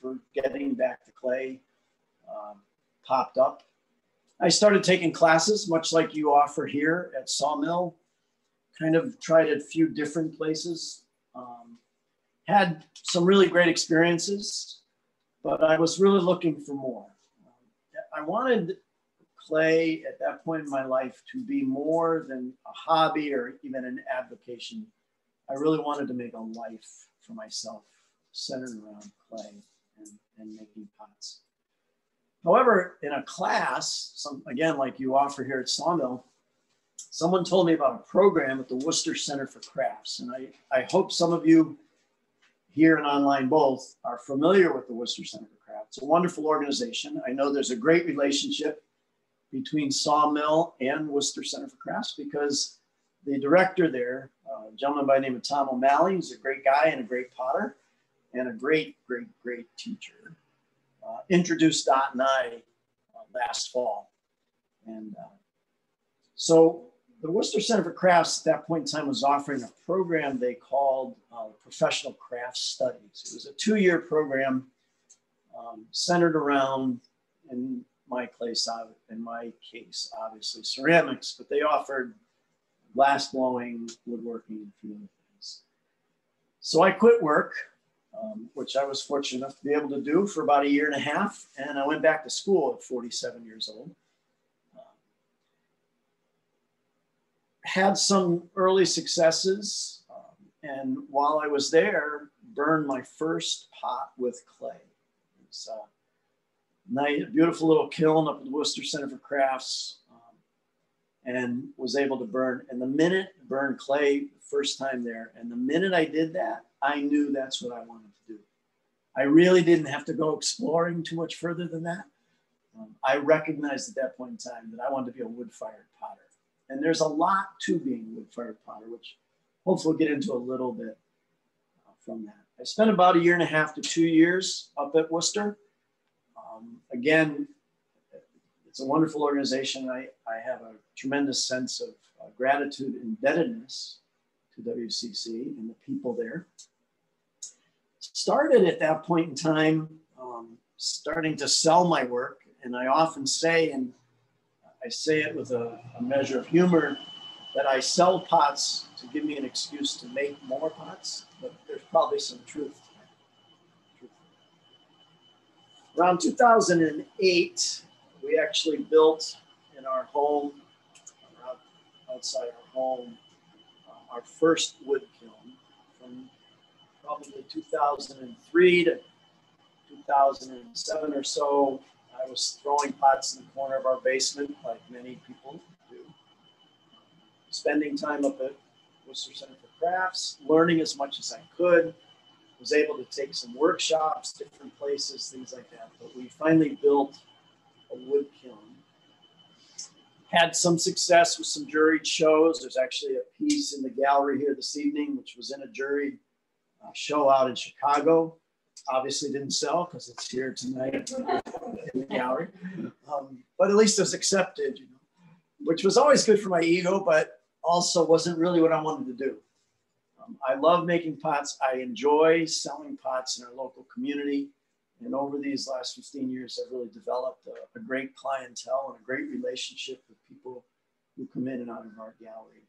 for getting back to clay um, popped up. I started taking classes, much like you offer here at Sawmill. Kind of tried a few different places. Um, had some really great experiences, but I was really looking for more. I wanted clay at that point in my life to be more than a hobby or even an avocation. I really wanted to make a life for myself centered around clay and, and making pots. However, in a class, some, again, like you offer here at Sawmill, someone told me about a program at the Worcester Center for Crafts. And I, I hope some of you here and online both are familiar with the Worcester Center for Crafts. It's a wonderful organization. I know there's a great relationship between Sawmill and Worcester Center for Crafts because the director there, uh, a gentleman by the name of Tom O'Malley, is a great guy and a great potter and a great, great, great teacher. Uh, introduced Dot and I uh, last fall. And uh, so the Worcester Center for Crafts at that point in time was offering a program they called uh, Professional Craft Studies. It was a two year program um, centered around, in my place, in my case, obviously ceramics, but they offered glass blowing, woodworking, and a few other things. So I quit work um, which I was fortunate enough to be able to do for about a year and a half. And I went back to school at 47 years old. Um, had some early successes. Um, and while I was there, burned my first pot with clay. It's a nice, beautiful little kiln up at the Worcester Center for Crafts um, and was able to burn. And the minute burn clay first time there, and the minute I did that, I knew that's what I wanted to do. I really didn't have to go exploring too much further than that. Um, I recognized at that point in time that I wanted to be a wood fired potter. And there's a lot to being a wood fired potter, which hopefully we'll get into a little bit uh, from that. I spent about a year and a half to two years up at Worcester. Um, again, it's a wonderful organization. I, I have a tremendous sense of uh, gratitude and indebtedness to WCC and the people there. Started at that point in time, um, starting to sell my work. And I often say, and I say it with a, a measure of humor, that I sell pots to give me an excuse to make more pots, but there's probably some truth to that. Around 2008, we actually built in our home, outside our home, our first wood kiln probably 2003 to 2007 or so. I was throwing pots in the corner of our basement, like many people do. Spending time up at Worcester Center for Crafts, learning as much as I could. Was able to take some workshops, different places, things like that. But we finally built a wood kiln had some success with some juried shows. There's actually a piece in the gallery here this evening, which was in a juried uh, show out in Chicago. Obviously didn't sell because it's here tonight in the gallery. Um, but at least it was accepted, you know, which was always good for my ego, but also wasn't really what I wanted to do. Um, I love making pots. I enjoy selling pots in our local community. And over these last 15 years, I've really developed a, a, great clientele and a great relationship with people who come in and out of our gallery.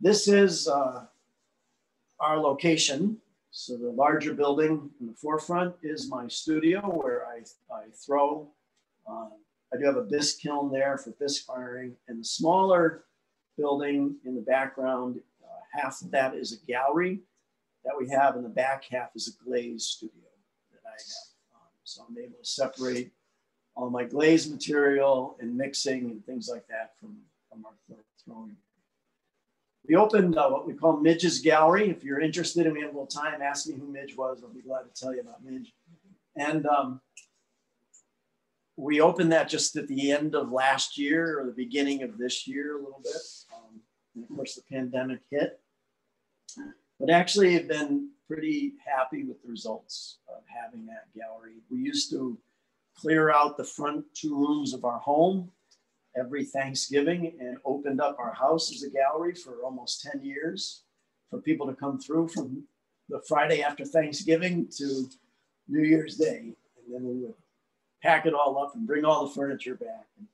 This is uh, our location. So the larger building in the forefront is my studio where I, I throw. Uh, I do have a bisque kiln there for bisque firing. And the smaller building in the background, uh, half of that is a gallery that we have, and the back half is a glaze studio. That I have. Um, so I'm able to separate all my glaze material and mixing and things like that from, from our throwing. We opened uh, what we call Midge's Gallery. If you're interested and we have a little time, ask me who Midge was. I'll be glad to tell you about Midge. And um, we opened that just at the end of last year or the beginning of this year a little bit. Um, and of course, the pandemic hit. But actually, I've been pretty happy with the results of having that gallery. We used to clear out the front two rooms of our home every Thanksgiving and opened up our house as a gallery for almost 10 years for people to come through from the Friday after Thanksgiving to New Year's Day. And then we would pack it all up and bring all the furniture back. And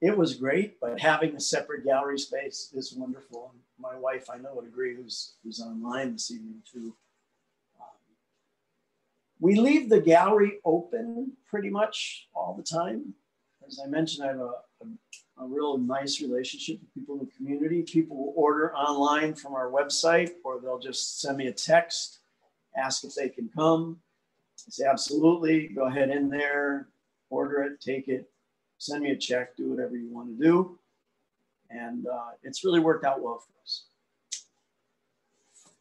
it was great, but having a separate gallery space is wonderful. And my wife, I know, would agree, who's, who's online this evening too. Um, we leave the gallery open pretty much all the time. As I mentioned, I have a, a, real nice relationship with people in the community. People will order online from our website, or they'll just send me a text, ask if they can come. I say, absolutely, go ahead in there, order it, take it, send me a check, do whatever you want to do. And uh, it's really worked out well for us.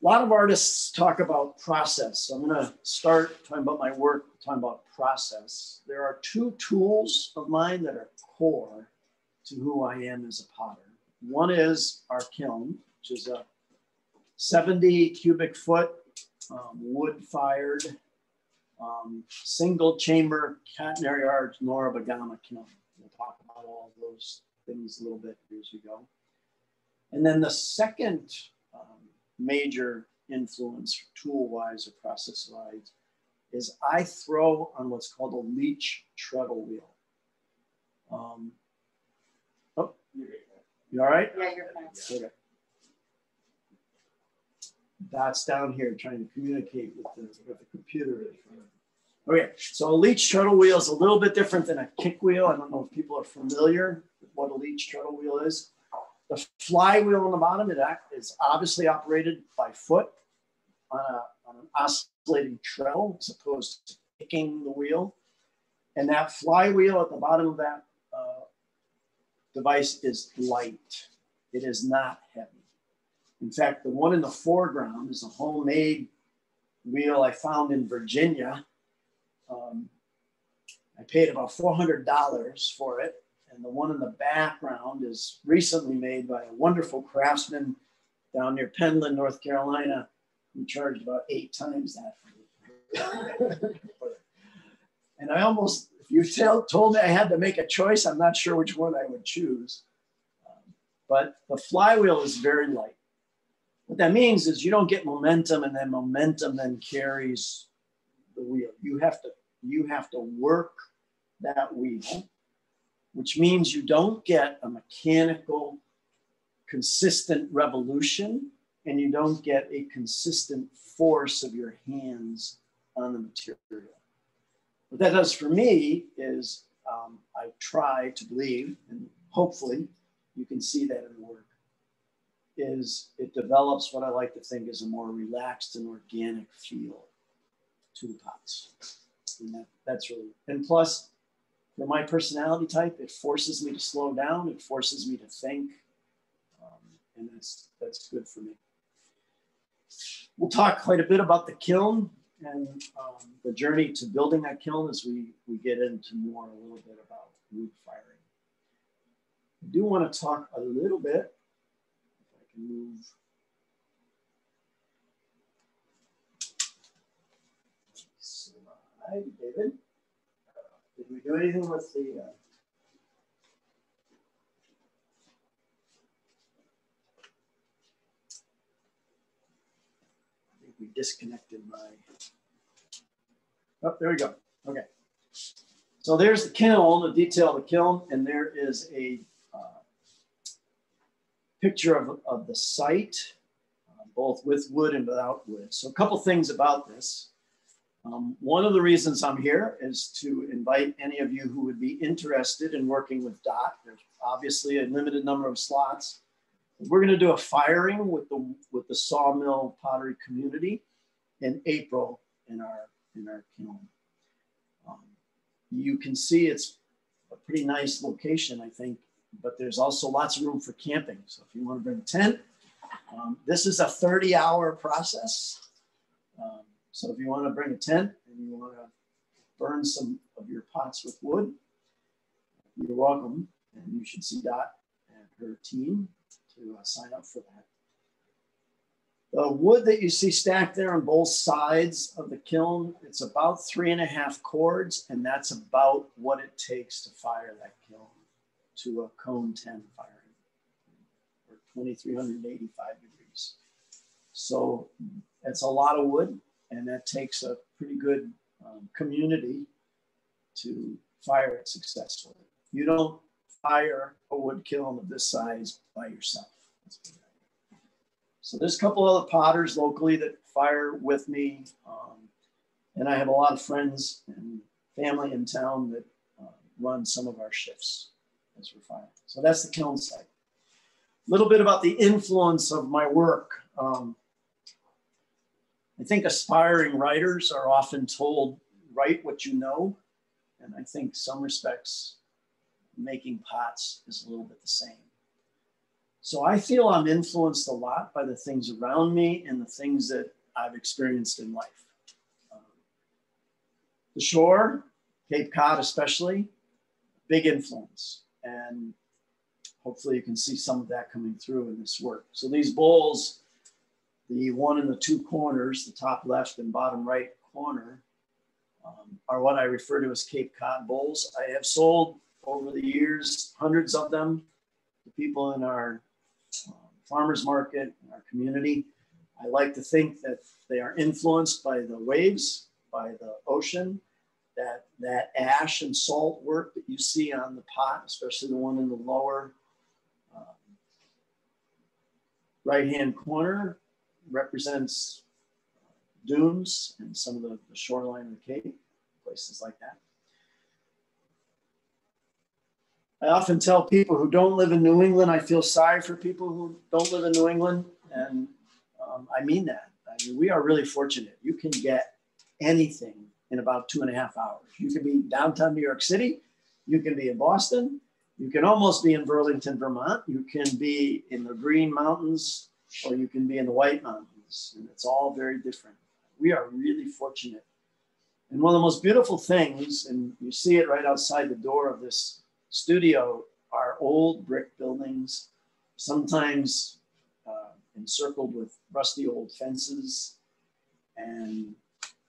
A lot of artists talk about process. So I'm going to start talking about my work, talking about process. There are two tools of mine that are core to who I am as a potter. One is our kiln, which is a 70 cubic foot um, wood fired um, single chamber catenary arch Noborigama kiln. We'll talk about all those things a little bit as we go. And then the second um, major influence tool-wise or process-wise is I throw on what's called a Leach treadle wheel. Um, you all right? Yeah, you're fine. Okay. That's down here trying to communicate with the, with the computer. Okay, so a Leach treadle wheel is a little bit different than a kick wheel. I don't know if people are familiar with what a Leach treadle wheel is. The flywheel on the bottom it is obviously operated by foot on, a, on an oscillating treadle as opposed to kicking the wheel. And that flywheel at the bottom of that uh, device is light. It is not heavy. In fact, the one in the foreground is a homemade wheel I found in Virginia um, I paid about $400 for it. And the one in the background is recently made by a wonderful craftsman down near Penland, North Carolina, who charged about eight times that. For me. and I almost, you tell, told me I had to make a choice, I'm not sure which one I would choose. Um, but the flywheel is very light. What that means is you don't get momentum, and then momentum then carries the wheel. You have to you have to work that wheel, which means you don't get a mechanical, consistent revolution, and you don't get a consistent force of your hands on the material. What that does for me is um, I try to believe, and hopefully you can see that in the work, is it develops what I like to think is a more relaxed and organic feel to the pots. And that, that's really, and plus, for my personality type, it forces me to slow down. It forces me to think. Um, and that's, that's good for me. We'll talk quite a bit about the kiln and um, the journey to building that kiln as we, we get into more a little bit about wood firing. I do want to talk a little bit, if I can move Hi, David. Did we do anything with the? Uh, we disconnected my. Oh, there we go. Okay. So there's the kiln, the detail of the kiln, and there is a uh, picture of, of the site, uh, both with wood and without wood. So a couple things about this. Um, one of the reasons I'm here is to invite any of you who would be interested in working with DOT. There's obviously a limited number of slots. We're going to do a firing with the with the sawmill pottery community in April in our in our kiln. Um, you can see it's a pretty nice location, I think, but there's also lots of room for camping. So if you want to bring a tent, um, this is a 30 hour process. Um, so if you want to bring a tent and you want to burn some of your pots with wood, you're welcome. And you should see Dot and her team uh, sign up for that. The wood that you see stacked there on both sides of the kiln, it's about three and a half cords, and that's about what it takes to fire that kiln to a cone 10 firing, or 2385 degrees. So It's a lot of wood, and that takes a pretty good um, community to fire it successfully. You don't fire a wood kiln of this size by yourself. So there's a couple other potters locally that fire with me. Um, and I have a lot of friends and family in town that uh, run some of our shifts as we're firing. So that's the kiln site. A little bit about the influence of my work. Um, I think aspiring writers are often told, write what you know. And I think some respects, making pots is a little bit the same. So I feel I'm influenced a lot by the things around me and the things that I've experienced in life. Um, the shore, Cape Cod especially, big influence. And hopefully you can see some of that coming through in this work. So these bowls, the one in the two corners, the top left and bottom right corner, um, are what I refer to as Cape Cod bowls. I have sold over the years hundreds of them the people in our um, farmers market, in our community. I like to think that they are influenced by the waves, by the ocean, that, that ash and salt work that you see on the pot, especially the one in the lower um, right-hand corner represents dunes and some of the, the shoreline of the Cape, places like that. I often tell people who don't live in New England, I feel sorry for people who don't live in New England. And um, I mean that. I mean, we are really fortunate. You can get anything in about two and a half hours. You can be downtown New York City. You can be in Boston. You can almost be in Burlington, Vermont. You can be in the Green Mountains or you can be in the White Mountains. And it's all very different. We are really fortunate. And one of the most beautiful things, and you see it right outside the door of this studio are old brick buildings, sometimes uh, encircled with rusty old fences. And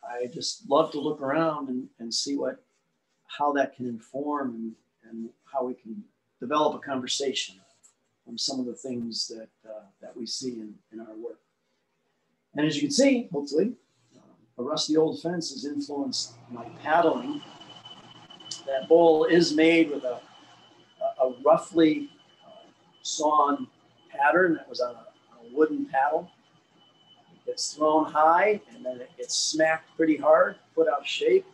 I just love to look around and, and see what, how that can inform and, and how we can develop a conversation from some of the things that, uh, that we see in, in our work. And as you can see, hopefully, uh, a rusty old fence has influenced my paddling. That bowl is made with a a roughly uh, sawn pattern that was on a, a wooden paddle. It gets thrown high and then it gets smacked pretty hard, put out shape,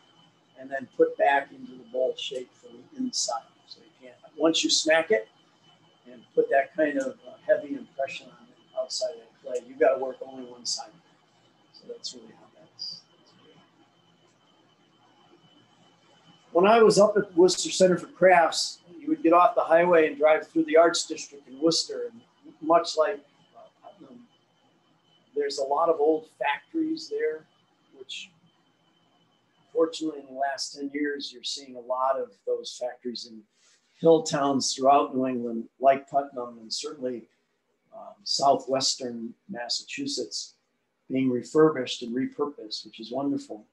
and then put back into the bowl shape from the inside. So you can't, once you smack it and put that kind of uh, heavy impression on the outside of the clay, you've got to work only one side. So that's really how that's. When I was up at Worcester Center for Crafts, you would get off the highway and drive through the Arts District in Worcester, and much like uh, there's a lot of old factories there, which fortunately in the last 10 years, you're seeing a lot of those factories in hill towns throughout New England, like Putnam, and certainly um, southwestern Massachusetts, being refurbished and repurposed, which is wonderful.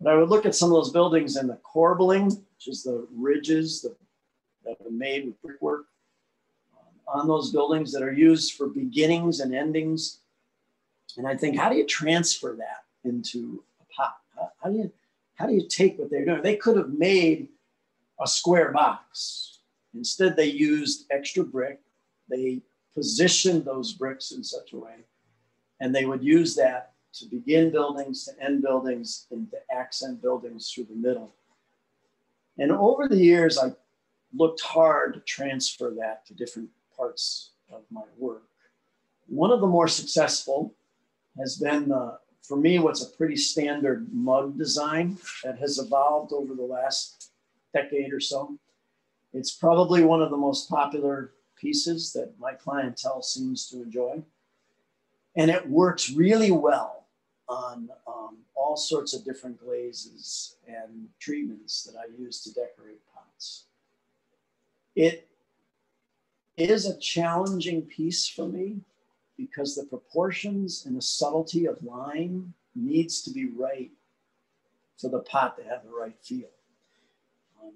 But I would look at some of those buildings and the corbelling, which is the ridges, the that have been made with brickwork um, on those buildings that are used for beginnings and endings. And I think, how do you transfer that into a pot? How, how do you how do you take what they're doing? They could have made a square box. Instead, they used extra brick. They positioned those bricks in such a way, and they would use that to begin buildings, to end buildings, and to accent buildings through the middle. And over the years, I looked hard to transfer that to different parts of my work. One of the more successful has been, uh, for me, what's a pretty standard mug design that has evolved over the last decade or so. It's probably one of the most popular pieces that my clientele seems to enjoy. And it works really well on um, all sorts of different glazes and treatments that I use to decorate pots. It is a challenging piece for me because the proportions and the subtlety of line needs to be right for the pot to have the right feel. Um,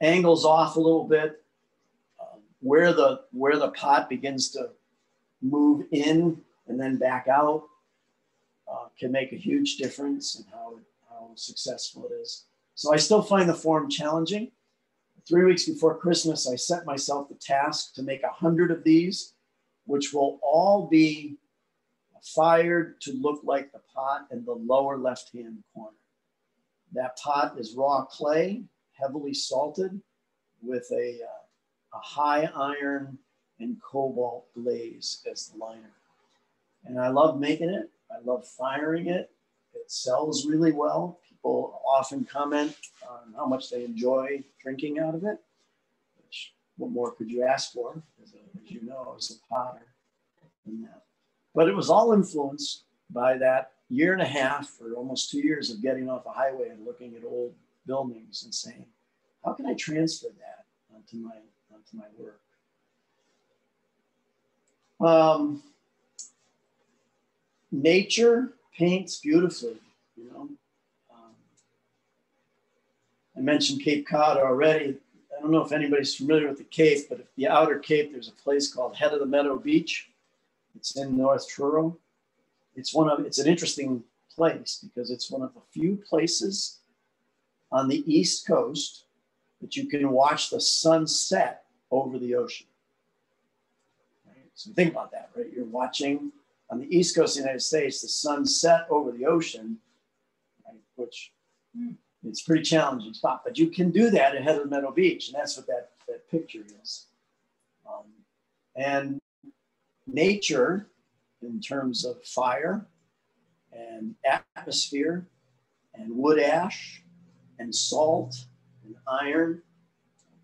angles off a little bit, um, where the where the pot begins to move in and then back out. uh, can make a huge difference in how, how successful it is. So I still find the form challenging. Three weeks before Christmas, I set myself the task to make a hundred of these, which will all be fired to look like the pot in the lower left-hand corner. That pot is raw clay, heavily salted with a, uh, a high iron and cobalt glaze as the liner. And I love making it. I love firing it. It sells really well. People often comment on how much they enjoy drinking out of it, which what more could you ask for, as, a, as you know, as a potter. But it was all influenced by that year and a half or almost two years of getting off a highway and looking at old buildings and saying, how can I transfer that onto my, onto my work? Um, nature paints beautifully, you know. I mentioned Cape Cod already. I don't know if anybody's familiar with the Cape, but if the outer Cape, there's a place called Head of the Meadow Beach. It's in North Truro. It's one of it's an interesting place because it's one of the few places on the East Coast that you can watch the sunset over the ocean. So think about that, right? You're watching on the east coast of the United States, the sun set over the ocean, right, which mm. It's a pretty challenging spot. But you can do that at the Meadow Beach, and that's what that, that picture is. Um, and nature, in terms of fire and atmosphere and wood ash and salt and iron,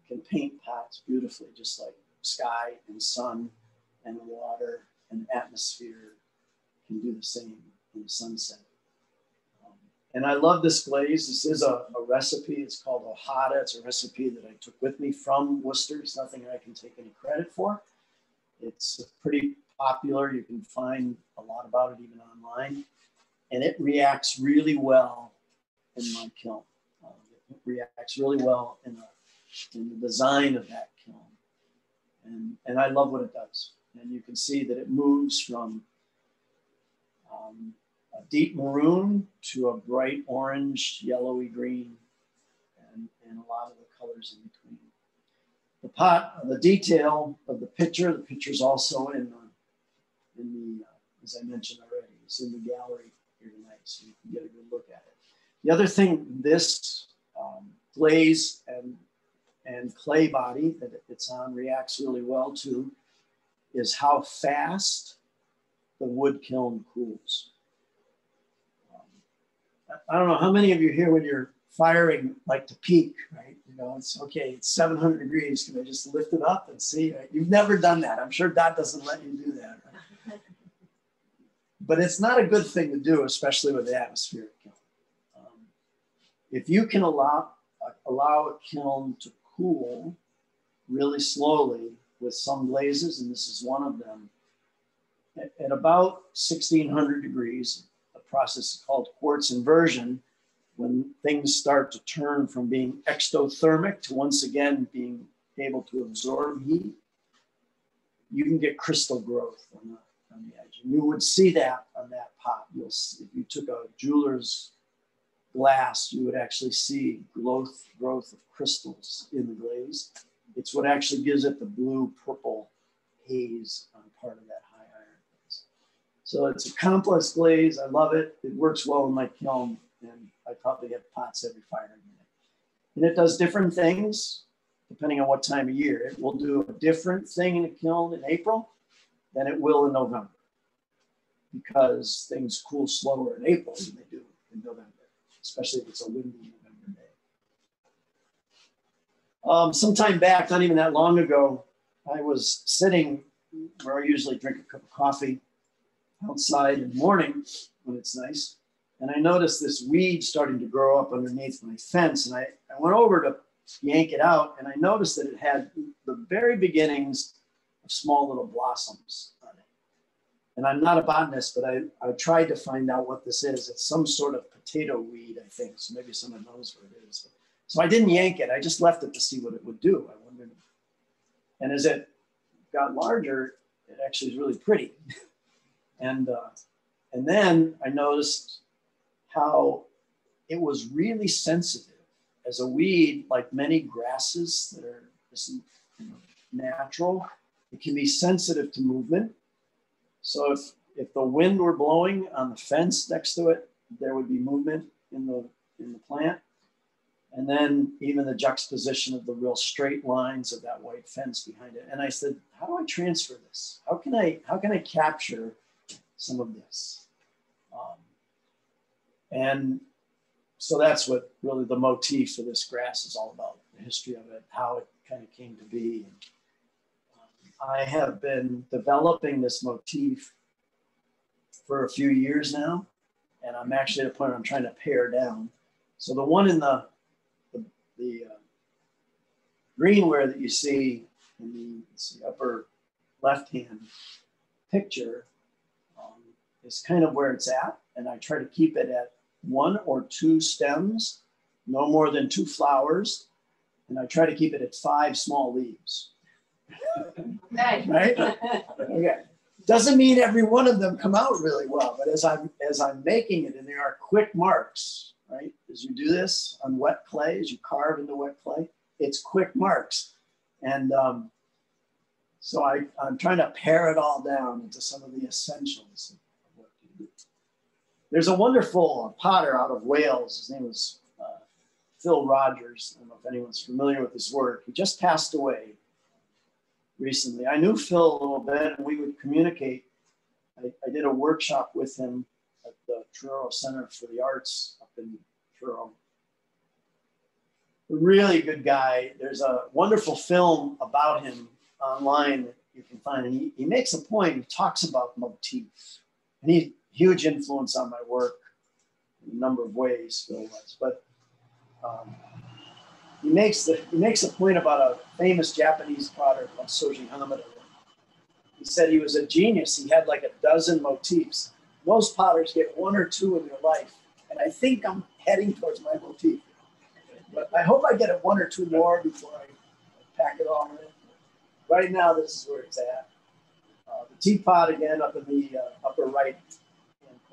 can paint pots beautifully, just like sky and sun and water and atmosphere can do the same in the sunset. And I love this glaze. This is a, a, recipe. It's called Ojada. It's a recipe that I took with me from Worcester. It's nothing I can take any credit for. It's pretty popular. You can find a lot about it even online. And it reacts really well in my kiln. Um, it reacts really well in, a, in the design of that kiln. And, and I love what it does. And you can see that it moves from um, a deep maroon to a bright orange, yellowy green, and, and a lot of the colors in between. The pot, the detail of the picture, the picture is also in the, in the uh, as I mentioned already, it's in the gallery here tonight, so you can get a good look at it. The other thing, this um, glaze and, and clay body that it's on reacts really well to is how fast the wood kiln cools. I don't know how many of you here when you're firing like to peak, right? You know, it's okay, it's 700 degrees. Can I just lift it up and see? Right? You've never done that. I'm sure Dot doesn't let you do that. Right? but it's not a good thing to do, especially with the atmospheric kiln. Um, if you can allow, uh, allow a kiln to cool really slowly with some glazes, and this is one of them, at, at about 1600 degrees, process is called quartz inversion, when things start to turn from being exothermic to once again being able to absorb heat, you can get crystal growth on the, on the edge. And you would see that on that pot. You'll see, if you took a jeweler's glass, you would actually see growth, growth of crystals in the glaze. It's what actually gives it the blue purple haze on part of that. So it's a complex glaze. I love it. It works well in my kiln, and I probably get pots every firing minute. And it does different things depending on what time of year. It will do a different thing in a kiln in April than it will in November because things cool slower in April than they do in November, especially if it's a windy November day. um, sometime back, not even that long ago, I was sitting where I usually drink a cup of coffee outside in the morning when it's nice. And I noticed this weed starting to grow up underneath my fence. And I, I went over to yank it out and I noticed that it had the very beginnings of small little blossoms on it. And I'm not a botanist, but I, I tried to find out what this is. It's some sort of potato weed, I think. So maybe someone knows what it is. So I didn't yank it. I just left it to see what it would do. I wondered. And as it got larger, it actually is really pretty. and uh, And then I noticed how it was really sensitive as a weed, like many grasses that are just natural, it can be sensitive to movement. So if, if the wind were blowing on the fence next to it, there would be movement in the, in the plant. And then even the juxtaposition of the real straight lines of that white fence behind it. And I said, how do I transfer this? How can I, how can I capture some of this? Um, and so that's what really the motif of this grass is all about the history of it, how it kind of came to be. And, um, I have been developing this motif for a few years now, and I'm actually at a point where I'm trying to pare down. So the one in the the, the uh, greenware that you see in the, the upper left hand picture is kind of where it's at, and I try to keep it at one or two stems, no more than two flowers, and I try to keep it at five small leaves. right? Okay. Doesn't mean every one of them come out really well, but as I'm as I'm making it, and there are quick marks, right? As you do this on wet clay, as you carve into wet clay, it's quick marks, and um, so I, I'm trying to pare it all down into some of the essentials of what to do. There's a wonderful potter out of Wales. His name was uh, Phil Rogers. I don't know if anyone's familiar with his work. He just passed away recently. I knew Phil a little bit, and we would communicate. I, I did a workshop with him at the Truro Center for the Arts up in Truro. Really good guy. There's a wonderful film about him online that you can find, and he, he makes a point. He talks about motifs, and he huge influence on my work in a number of ways. Was, but um, he makes the he makes a point about a famous Japanese potter called Shoji Hamada. He said he was a genius. He had like a dozen motifs. Most potters get one or two in their life, and I think I'm heading towards my motif. But I hope I get one or two more before I pack it all in. Right now, this is where it's at. Uh, the teapot again up in the uh, upper right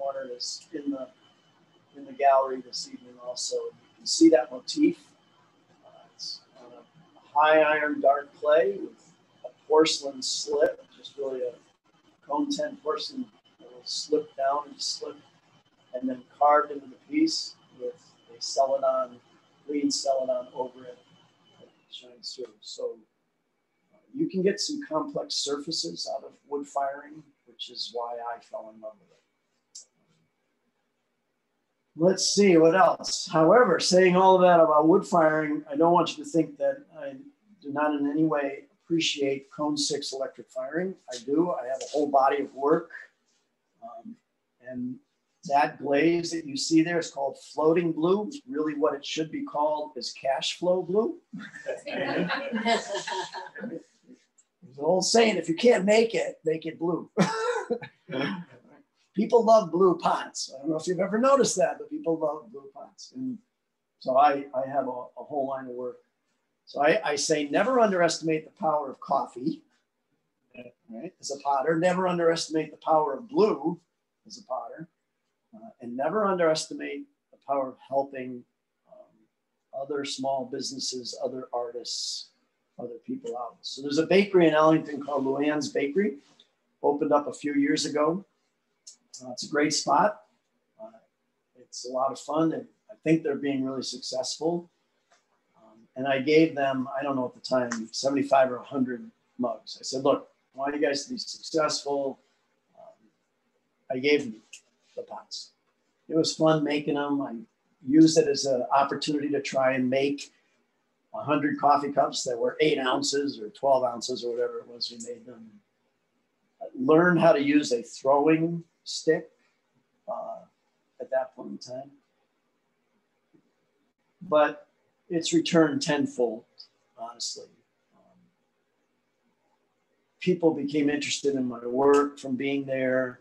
corner is in the in the gallery this evening. Also, you can see that motif It's on a high iron dark clay with a porcelain slip, just really a cone 10 porcelain slip down and slip, and then carved into the piece with a celadon, green celadon over it that shines through. So uh, you can get some complex surfaces out of wood firing, which is why I fell in love with it. Let's see what else. However, saying all of that about wood firing, I don't want you to think that I do not in any way appreciate cone six electric firing. I do. I have a whole body of work. Um, and that glaze that you see there is called floating blue. Really, what it should be called is cash flow blue. There's an old saying if you can't make it, make it blue. people love blue pots. I don't know if you've ever noticed that, but people love blue pots. And so I, I have a, a whole line of work. So I, I, say never underestimate the power of coffee, right, as a potter. Never underestimate the power of blue as a potter. Uh, and never underestimate the power of helping um, other small businesses, other artists, other people out. So there's a bakery in Ellington called Luann's Bakery, opened up a few years ago. Uh, it's a great spot. Uh, it's a lot of fun. And I think they're being really successful. Um, and I gave them, I don't know at the time, 75 or 100 mugs. I said, look, I want you guys to be successful. Um, I gave them the pots. It was fun making them. I used it as an opportunity to try and make 100 coffee cups that were eight ounces or 12 ounces or whatever it was we made them. Learn how to use a throwing stick uh, at that point in time. But it's returned tenfold, honestly. Um, people became interested in my work from being there.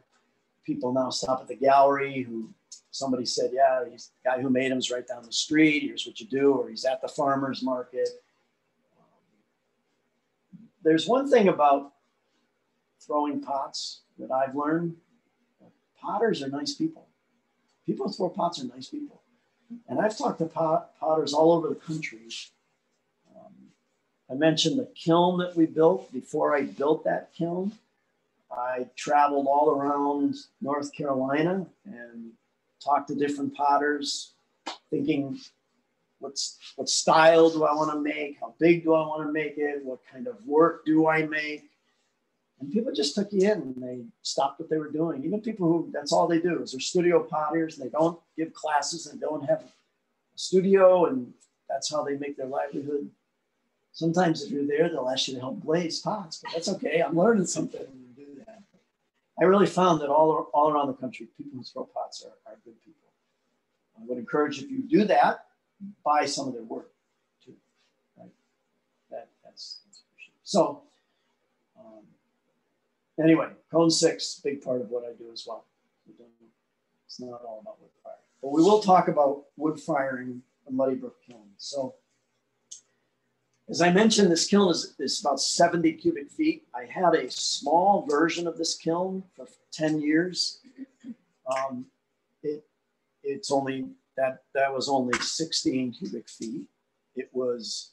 People now stop at the gallery who somebody said, yeah, he's the guy who made him is right down the street. Here's what you do, or he's at the farmer's market. There's one thing about throwing pots that I've learned potters are nice people. People who throw pots are nice people. And I've talked to pot, potters all over the country. Um, I mentioned the kiln that we built. Before I built that kiln, I traveled all around North Carolina and talked to different potters, thinking, what's what style do I want to make? How big do I want to make it? What kind of work do I make? And people just took you in and they stopped what they were doing. Even people who that's all they do is they're studio potters. They don't give classes and don't have a studio, and that's how they make their livelihood. Sometimes if you're there, they'll ask you to help glaze pots, but that's okay. I'm learning something when you do that. I really found that all, all around the country, people who throw pots are, are good people. I would encourage if you do that, buy some of their work too. Right? That, that's, that's so Anyway, cone six, big part of what I do as well. It's not all about wood firing, but we will talk about wood firing a Muddy Brook kiln. So as I mentioned, this kiln is, is about 70 cubic feet. I had a small version of this kiln for 10 years. Um, it, it's only that that was only 16 cubic feet. It was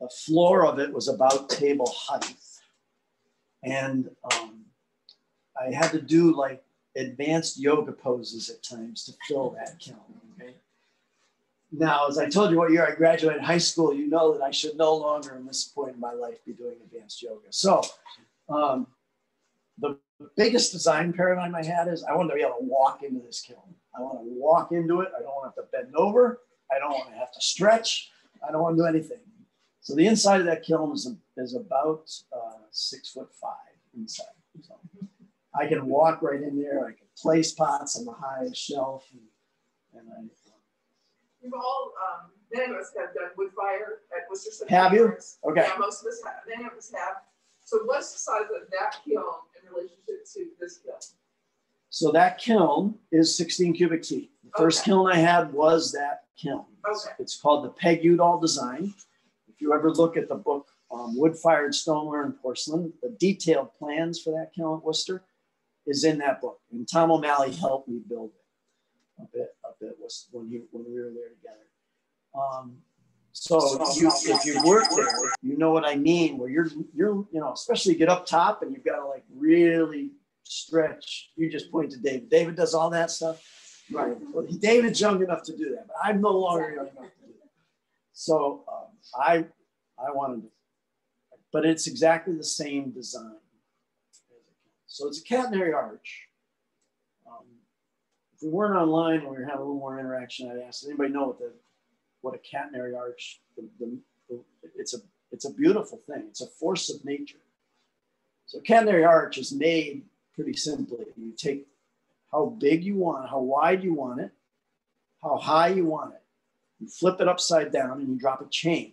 the floor of it was about table height and um, I had to do like advanced yoga poses at times to fill that kiln. Okay. Now, as I told you what year I graduated high school, you know that I should no longer, in this point in my life, be doing advanced yoga. So, um, the biggest design paradigm I had is I want to be able to walk into this kiln. I want to walk into it. I don't want to have to bend over. I don't want to have to stretch. I don't want to do anything. So the inside of that kiln is, is about six foot five inside. So I can walk right in there. I can place pots on the highest shelf. And, and I, We've all, um, many of us have done wood fire at Worcester. Have you? Okay. Yeah, most of us have, many of us have. So what's the size of that kiln in relationship to this kiln? So that kiln is 16 cubic feet. The first kiln I had was that kiln. Okay. It's called the Peg Udall design. If you ever look at the book um, Wood-Fired Stoneware and Porcelain, the detailed plans for that kiln at Worcester is in that book. And Tom O'Malley helped me build it a bit, a bit was when, he, when we were there together. Um, so you, if you work there, you know what I mean. Where you're, you're, you know, especially you get up top and you've got to like really stretch. You just point to David. David does all that stuff. Right. Well, David's young enough to do that, but I'm no longer young enough to do that. So um, I I wanted to, but it's exactly the same design. So it's a catenary arch. Um, if we weren't online and we were having a little more interaction, I'd ask, does anybody know what the what a catenary arch? The, the, the, it's a it's a beautiful thing. It's a force of nature. So catenary arch is made pretty simply. You take how big you want, how wide you want it, how high you want it. You flip it upside down and you drop a chain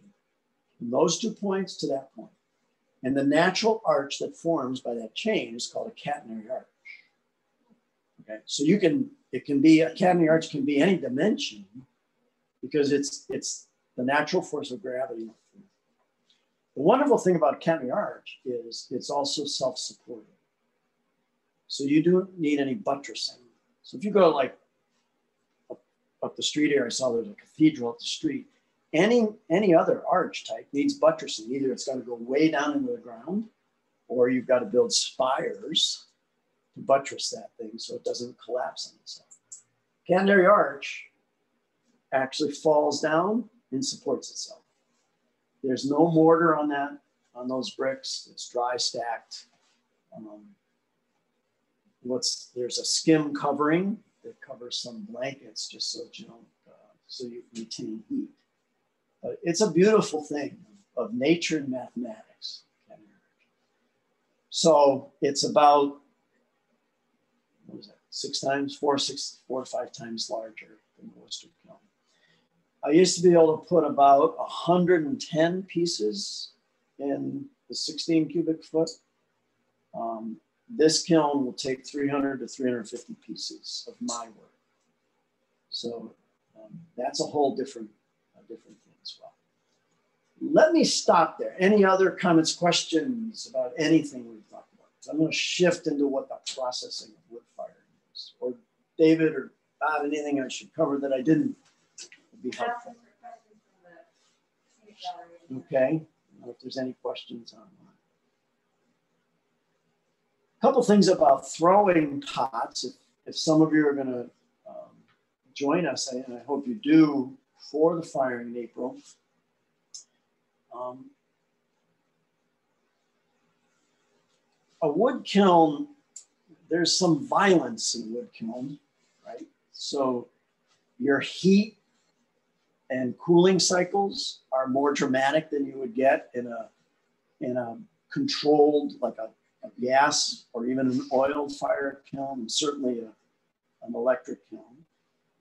from those two points to that point. And the natural arch that forms by that chain is called a catenary arch. Okay, so you can, it can be, a catenary arch can be any dimension because it's, it's the natural force of gravity. The wonderful thing about a catenary arch is it's also self-supporting. So you don't need any buttressing. So if you go like up, up the street here, I saw there's a cathedral up the street. Any, any other arch type needs buttressing. Either it's got to go way down into the ground or you've got to build spires to buttress that thing so it doesn't collapse on itself. Catenary arch actually falls down and supports itself. There's no mortar on that, on those bricks. It's dry stacked. Um, what's there's a skim covering that covers some blankets just so you don't uh, so you retain heat. But it's a beautiful thing of nature and mathematics. So it's about what is that? Six times, four, six, four or five times larger than the Worcester kiln. I used to be able to put about 110 pieces in the 16 cubic foot. Um, this kiln will take 300 to 350 pieces of my work. So um, that's a whole different, different as well. Let me stop there. Any other comments, questions about anything we've talked about? So I'm going to shift into what the processing of wood firing is. or David or Bob, anything I should cover that I didn't would be helpful. Have some questions from the peanut gallery. Okay, if there's any questions on that. Couple things about throwing pots. If, if some of you are going to um, join us, and I hope you do for the firing in April. Um, a wood kiln, there's some violence in wood kiln, right? So your heat and cooling cycles are more dramatic than you would get in a in a controlled like a, a gas or even an oil fire kiln and certainly a, an electric kiln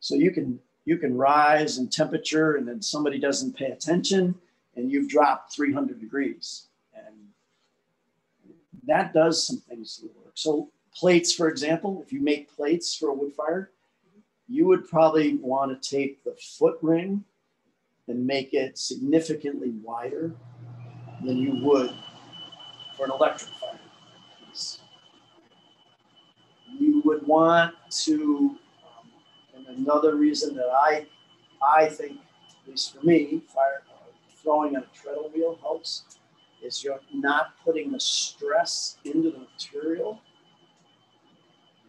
so you can you can rise in temperature and then somebody doesn't pay attention and you've dropped 300 degrees and that does some things to the work so plates for example if you make plates for a wood fire you would probably want to take the foot ring and make it significantly wider than you would for an electric fire. You would want to, another reason that I, I think, at least for me, fire uh, throwing on a treadle wheel helps, is you're not putting the stress into the material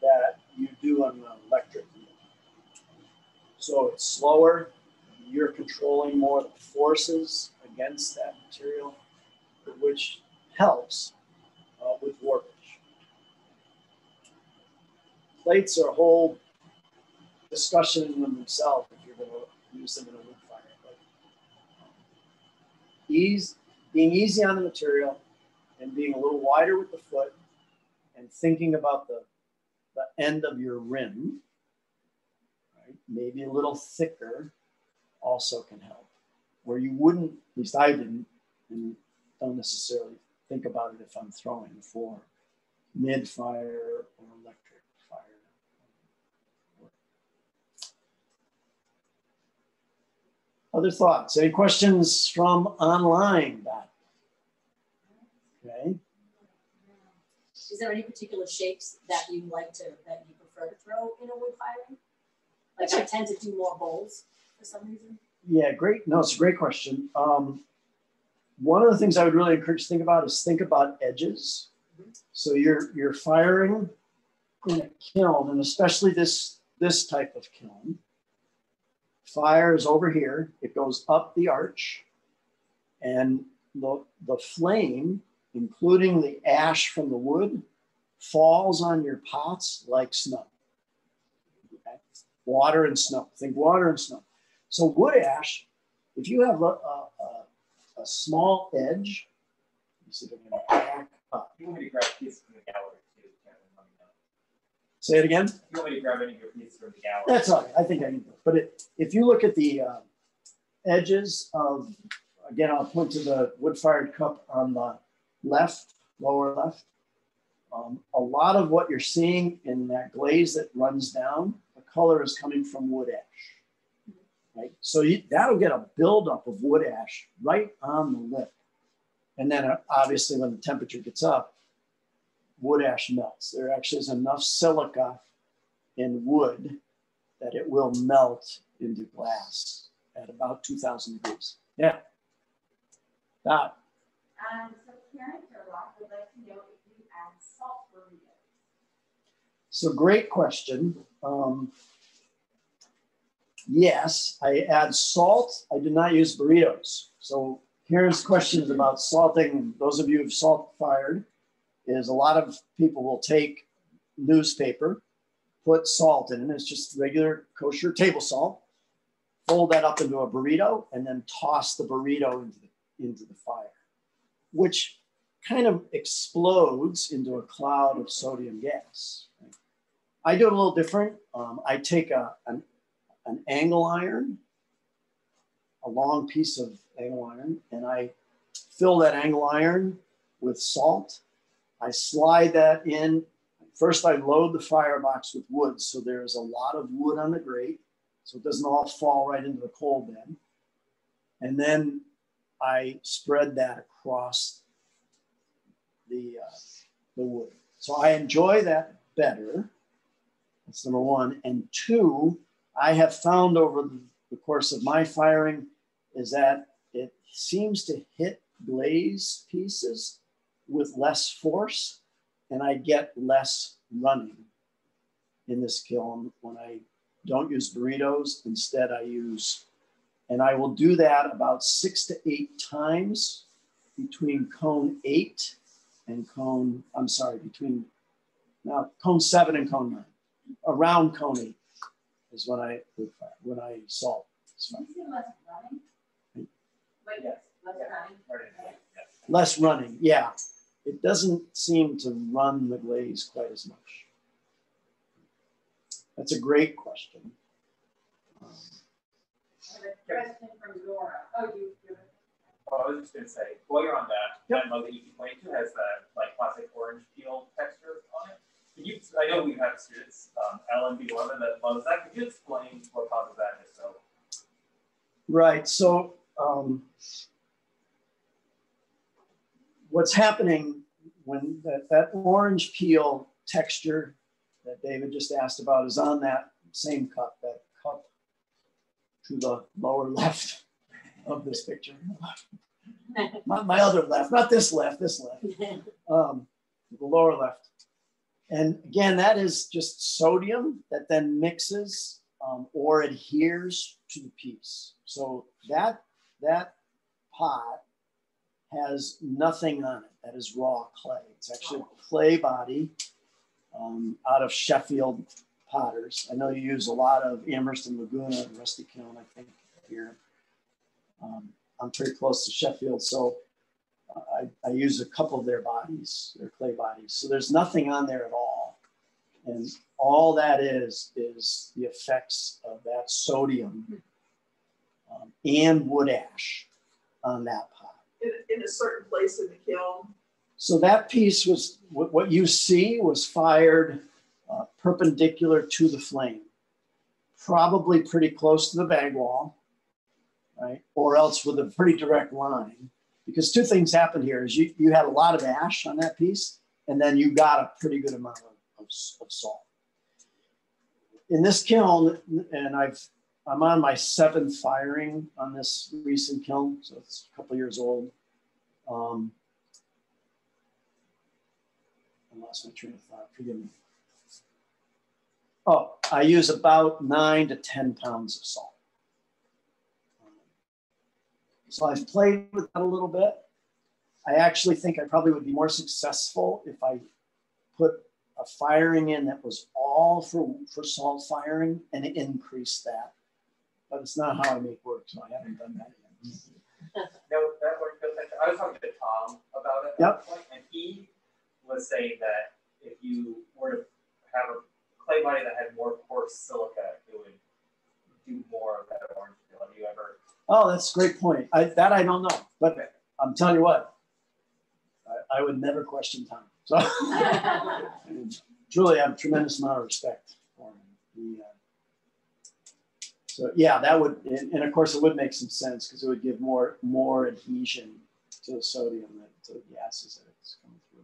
that you do on an electric wheel. So it's slower, you're controlling more of the forces against that material, which helps uh, with warpage. Plates are a whole discussion in themselves if you're going to use them in a wood fire. But um, ease, being easy on the material and being a little wider with the foot and thinking about the, the end of your rim, right? maybe a little thicker also can help. Where you wouldn't, at least I didn't, and don't necessarily think about it if I'm throwing for mid fire or electric fire. Other thoughts? Any questions from online? Okay. Is there any particular shapes that you like to, that you prefer to throw in a wood firing? Like I tend to do more bowls for some reason. Yeah, great. No, it's a great question. Um, one of the things I would really encourage you to think about is think about edges. So you're you're firing in a kiln, and especially this this type of kiln. Fire is over here. It goes up the arch, and the the flame, including the ash from the wood, falls on your pots like snow. Okay? Water and snow. Think water and snow. So wood ash, if you have a, a, a, a small edge, see if I can back up. You want me to grab from the gallery too, Kevin, let me know. Say it again. You want me to grab any of your pieces from the gallery? That's all right. I think I need those. But it, if you look at the uh, edges of, again, I'll point to the wood-fired cup on the left, lower left. Um, a lot of what you're seeing in that glaze that runs down, the color is coming from wood ash. Right? So you, that'll get a buildup of wood ash right on the lip. And then uh, obviously when the temperature gets up, wood ash melts. There actually is enough silica in wood that it will melt into glass at about 2000 degrees. Yeah. That. Um, so Karen Turlock would like to know if you add salt burritos. So great question. Um, yes, I add salt. I do not use burritos. So Karen's questions about salting, those of you who've salt fired, is a lot of people will take newspaper, put salt in it. It's just regular kosher table salt. Fold that up into a burrito and then toss the burrito into the, into the fire, which kind of explodes into a cloud of sodium gas. I do it a little different. Um, I take a, an, an angle iron, a long piece of angle iron, and I fill that angle iron with salt. I slide that in. First, I load the firebox with wood, so there's a lot of wood on the grate, so it doesn't all fall right into the coal bin. And then I spread that across the, uh, the wood. So I enjoy that better. That's number one. And two, I have found over the- the course of my firing is that it seems to hit glaze pieces with less force and I get less running in this kiln when I don't use burritos. Instead, I use, and I will do that about six to eight times between cone eight and cone, I'm sorry, between now cone seven and cone nine. Around cone eight is when I when I salt. It's fine. you say less running? Wait, Yes. less running? Right, yeah. Less running, yeah. It doesn't seem to run the glaze quite as much. That's a great question. Um, I have a question from Laura. Oh, you, you. Well, I was just gonna say, while you're on that, Yep. that mug that you keep pointing to has that like classic orange peel texture on it. Can you, I know we have students, um, Ellen B. Levin that loves that. Could you explain what causes that if so? Right. So um, what's happening when that, that orange peel texture that David just asked about is on that same cup, that cup to the lower left of this picture. my, my other left, not this left, this left, um, the lower left. And again, that is just sodium that then mixes um, or adheres to the piece. So that that pot has nothing on it. That is raw clay. It's actually a clay body um, out of Sheffield potters. I know you use a lot of Amherst and Laguna and Rusty Kiln, I think, here. Um, I'm pretty close to Sheffield, so uh, I, I use a couple of their bodies, their clay bodies. So there's nothing on there at all. And all that is, is the effects of that sodium um, and wood ash on that pot. In, in a certain place in the kiln, So that piece was, what, you see was fired uh, perpendicular to the flame, probably pretty close to the bag wall, right? Or else with a pretty direct line. Because two things happened here is you, you had a lot of ash on that piece, and then you got a pretty good amount of, of, of salt. In this kiln, and I've I'm on my seventh firing on this recent kiln, so it's a couple years old. Um, I lost my train of thought. Forgive me. Oh, I use about nine to 10 pounds of salt. So I've played with that a little bit. I actually think I probably would be more successful if I put a firing in that was all for, for salt firing and increase that. But it's not how I make work, so I haven't done that yet. No, that worked good. Thank. I was talking to Tom about it. Yep. point, And he was saying that if you were to have a clay body that had more coarse silica, it would do more of that orange peel. Have you ever? Oh, that's a great point. I, that I don't know, but I'm telling you what, I, I would never question Tom. So and truly, I have a tremendous amount of respect for him. He, uh, so yeah, that would, and, and of course, it would make some sense because it would give more more adhesion to the sodium to the gases that it's coming through.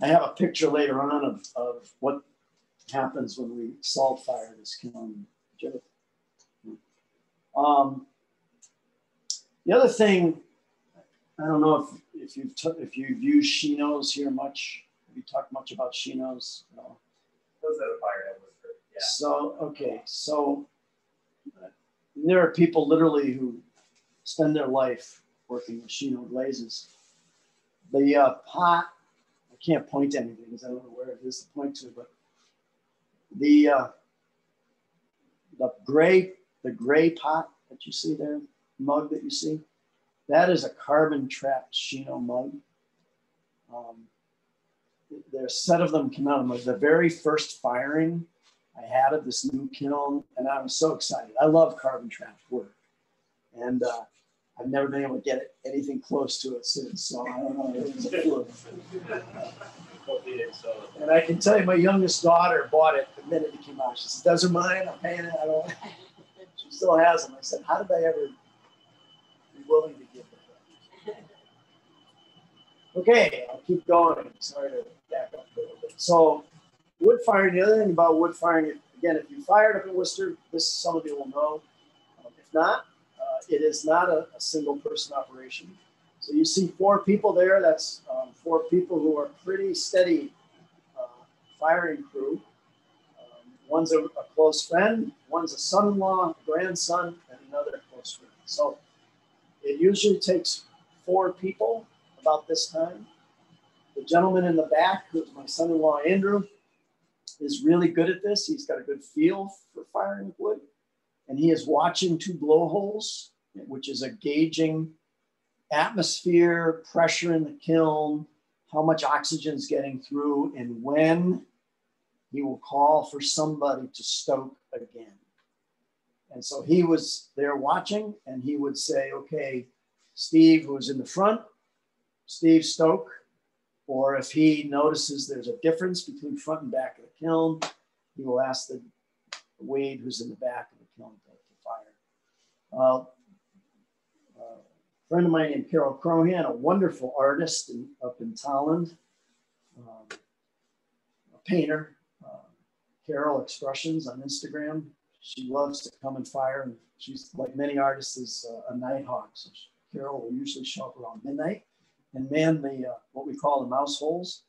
Yeah. I have a picture later on of, of what happens when we salt fire this kiln. Um, the other thing, I don't know if, if you've if you've used Shinos here much. Have you talked much about Shinos? No. Those that are fired So okay, so there are people literally who spend their life working with Shino glazes. The uh, pot, I can't point to anything because I don't know where it is to point to, but the uh, the gray the gray pot that you see there, mug that you see, that is a carbon trapped Shino mug. Um, there's a set of them came out of the very first firing I had of this new kiln, and I was so excited. I love carbon trapped work, and uh, I've never been able to get it, anything close to it since. So I don't know. It was a fluke. Hopefully it's so. And I can tell you, my youngest daughter bought it the minute it came out. She says, "Those are mine. I'm paying it. I don't." She still has them. I said, "How did I ever be willing to give them?" Okay, I'll keep going. Sorry to back up a little bit. So wood firing, the other thing about wood firing, again, if you fired up in Worcester, this some of you will know. Um, if not, uh, it is not a, a single person operation. So you see four people there. That's um, four people who are pretty steady uh, firing crew. Um, one's a, a close friend, one's a son-in-law, grandson, and another close friend. So it usually takes four people about this time. The gentleman in the back, who's my son-in-law Andrew, is really good at this. He's got a good feel for firing wood, and he is watching two blowholes, which is a gauging atmosphere, pressure in the kiln, how much oxygen is getting through, and when he will call for somebody to stoke again. And so he was there watching, and he would say, Okay, Steve, who's in the front, Steve Stoke. Or if he notices there's a difference between front and back kiln, he will ask the Wade, who's in the back of the kiln, to, fire. Uh, uh, a friend of mine named Carol Crohan, a wonderful artist in, up in Tolland, um, a painter. Uh, Carol Expressions on Instagram. She loves to come and fire, and she's like many artists is uh, a night hawk. So Carol will usually show up around midnight and man the uh, what we call the mouse holes.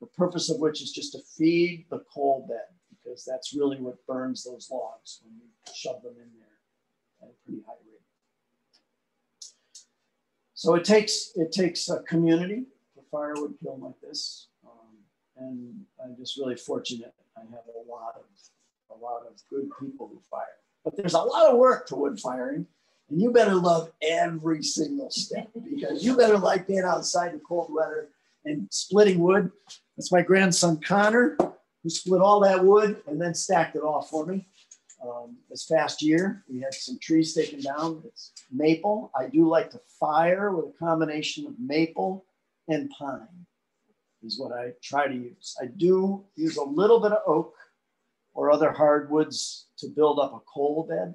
The purpose of which is just to feed the coal bed because that's really what burns those logs when you shove them in there at a pretty high rate. So it takes it takes a community for firewood kiln like this, um, and I'm just really fortunate. I have a lot of a lot of good people who fire, but there's a lot of work to wood firing, and you better love every single step because you better like being outside in cold weather and splitting wood. That's my grandson Connor, who split all that wood and then stacked it all for me. Um, this past year, we had some trees taken down. It's maple. I do like to fire with a combination of maple and pine, is what I try to use. I do use a little bit of oak or other hardwoods to build up a coal bed,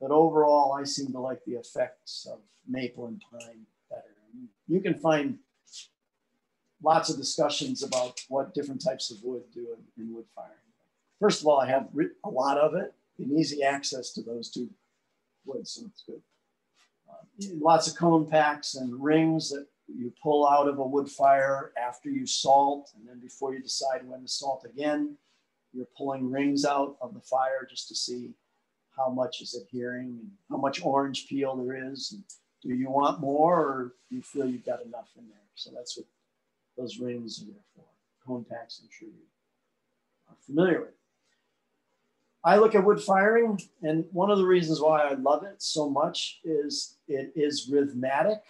but overall, I seem to like the effects of maple and pine better. You can find lots of discussions about what different types of wood do in, in wood firing. First of all, I have a lot of it and easy access to those two woods, so it's good. Uh, lots of cone packs and rings that you pull out of a wood fire after you salt, and then before you decide when to salt again, you're pulling rings out of the fire just to see how much is adhering and how much orange peel there is. And do you want more or do you feel you've got enough in there? So that's what those rings are there for. Cone packs, I'm sure are familiar with. I look at wood firing, and one of the reasons why I love it so much is it is rhythmic,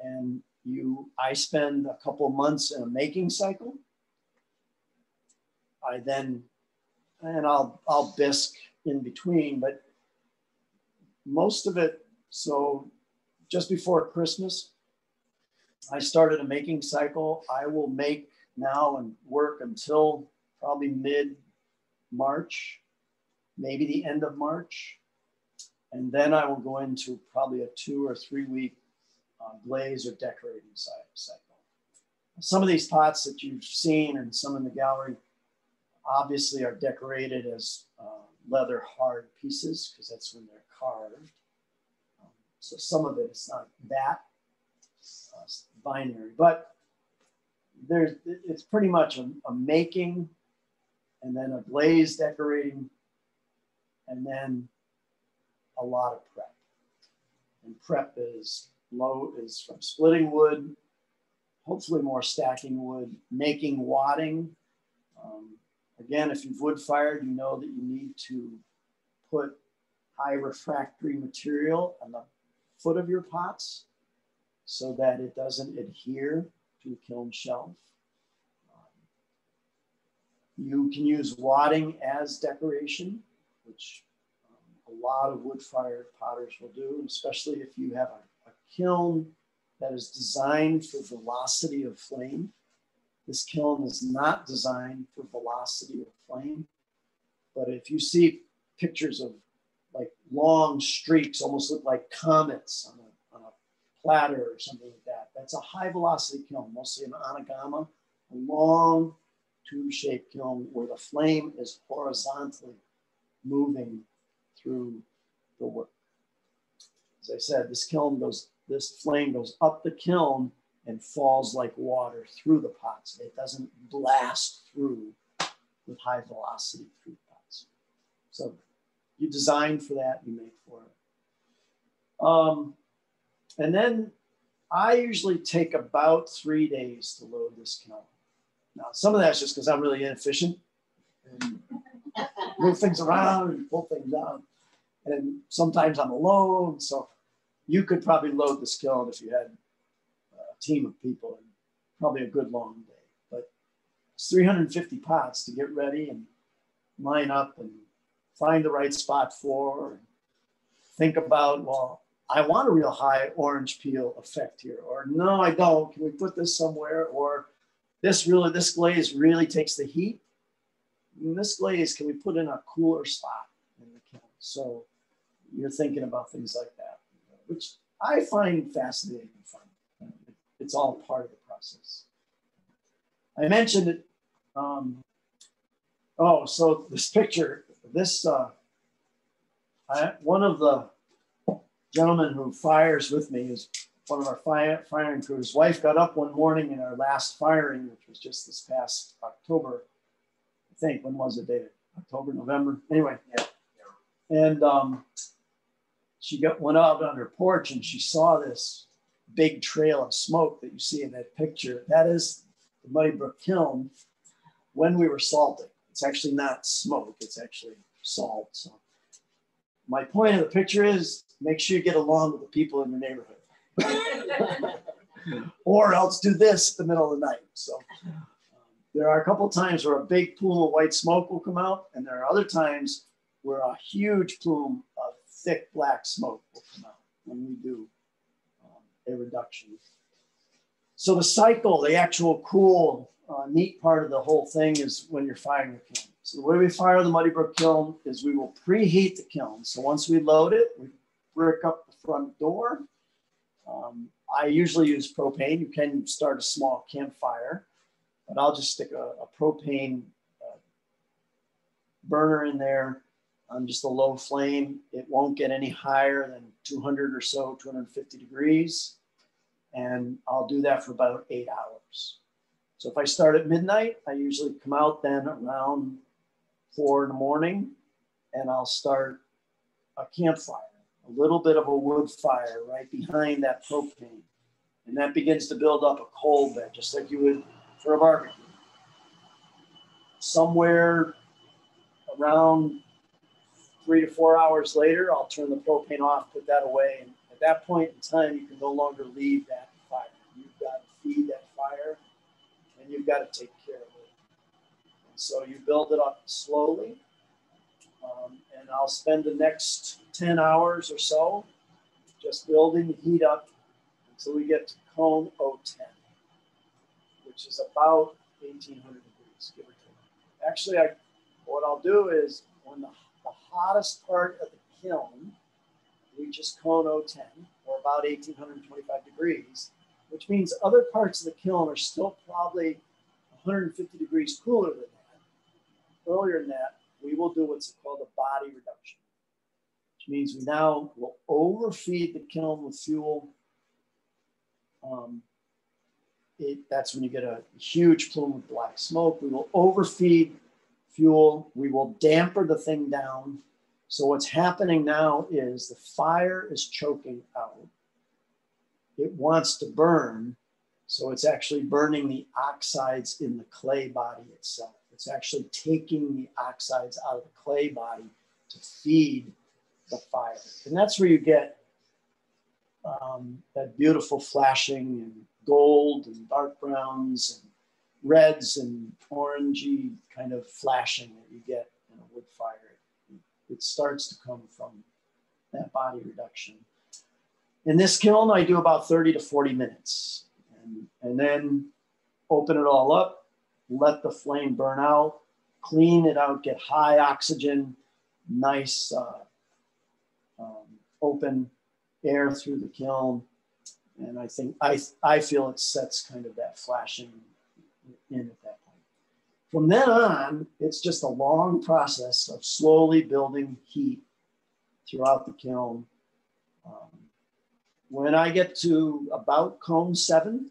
and you. I spend a couple months in a making cycle. I then, and I'll I'll bisque in between, but most of it. So, just before Christmas, I started a making cycle. I will make now and work until probably mid March maybe the end of March. And then I will go into probably a two or three week uh, glaze or decorating cycle. Some of these pots that you've seen and some in the gallery obviously are decorated as uh, leather hard pieces because that's when they're carved. Um, so some of it is not that binary, but there's it's pretty much a, a making and then a glaze decorating and then a lot of prep. And prep is low is from splitting wood, hopefully more stacking wood, making wadding. Um, again, if you've wood fired, you know that you need to put high refractory material on the foot of your pots so that it doesn't adhere to the kiln shelf. Um, you can use wadding as decoration which um, a lot of wood-fired potters will do, especially if you have a, a kiln that is designed for velocity of flame. This kiln is not designed for velocity of flame, but if you see pictures of like long streaks, almost look like comets on a, platter or something like that, that's a high velocity kiln, mostly an anagama, a long tube-shaped kiln where the flame is horizontally moving through the work. As I said, this kiln goes, this flame goes up the kiln and falls like water through the pots. It doesn't blast through with high velocity through the pots. So you design for that, you make for it. Um, and then I usually take about three days to load this kiln. Now, some of that's just because I'm really inefficient and move things around and pull things out. And sometimes I'm alone. So you could probably load this kiln if you had a team of people and probably a good long day. But it's 350 pots to get ready and line up and find the right spot for. And think about, well, I want a real high orange peel effect here. Or no, I don't. Can we put this somewhere? Or this really, this glaze really takes the heat. And this glaze, can we put in a cooler spot in the kiln? So you're thinking about things like that, which I find fascinating and fun. It's all part of the process. I mentioned it. Um, oh, so this picture, this, uh, I, one of the gentlemen who fires with me is one of our fire, firing crew. His wife got up one morning in our last firing, which was just this past October. I think, when was it, David? October, November? Anyway. Yeah. And um, she got went out on her porch and she saw this big trail of smoke that you see in that picture. That is the Muddy Brook kiln when we were salting. It's actually not smoke, it's actually salt. So my point of the picture is make sure you get along with the people in your neighborhood. or else do this in the middle of the night. So um, there are a couple times where a big plume of white smoke will come out, and there are other times where a huge plume of thick black smoke will come out when we do um, a reduction. So the cycle, the actual cool, uh, neat part of the whole thing is when you're firing the kiln. So the way we fire the Muddy Brook kiln is we will preheat the kiln. So once we load it, we brick up the front door, um, I usually use propane. You can start a small campfire, but I'll just stick a, a propane uh, burner in there on just a low flame. It won't get any higher than 200 or so, 250 degrees. And I'll do that for about eight hours. So if I start at midnight, I usually come out then around four in the morning and I'll start a campfire a little bit of a wood fire right behind that propane. And that begins to build up a coal bed, just like you would for a barbecue. Somewhere around three to four hours later, I'll turn the propane off, put that away. And at that point in time, you can no longer leave that fire. You've got to feed that fire and you've got to take care of it. And so you build it up slowly. Um, and I'll spend the next 10 hours or so, just building the heat up until we get to cone 010, which is about 1800 degrees, give or take. Actually, I, what I'll do is when the, the hottest part of the kiln reaches cone 010, or about 1825 degrees, which means other parts of the kiln are still probably 150 degrees cooler than that. Earlier than that, we will do what's called a body reduction which means we now will overfeed the kiln with fuel. Um, it, that's when you get a huge plume of black smoke. We will overfeed fuel. We will damper the thing down. So what's happening now is the fire is choking out. It wants to burn. So it's actually burning the oxides in the clay body itself. It's actually taking the oxides out of the clay body to feed the fire. And that's where you get um, that beautiful flashing and gold and dark browns and reds and orangey kind of flashing that you get in a wood fire. It starts to come from that body reduction. In this kiln, I do about 30 to 40 minutes and, and then open it all up, let the flame burn out, clean it out, get high oxygen, nice uh, um, open air through the kiln. And I think, I, I feel it sets kind of that flashing in at that point. From then on, it's just a long process of slowly building heat throughout the kiln. Um, when I get to about cone seven,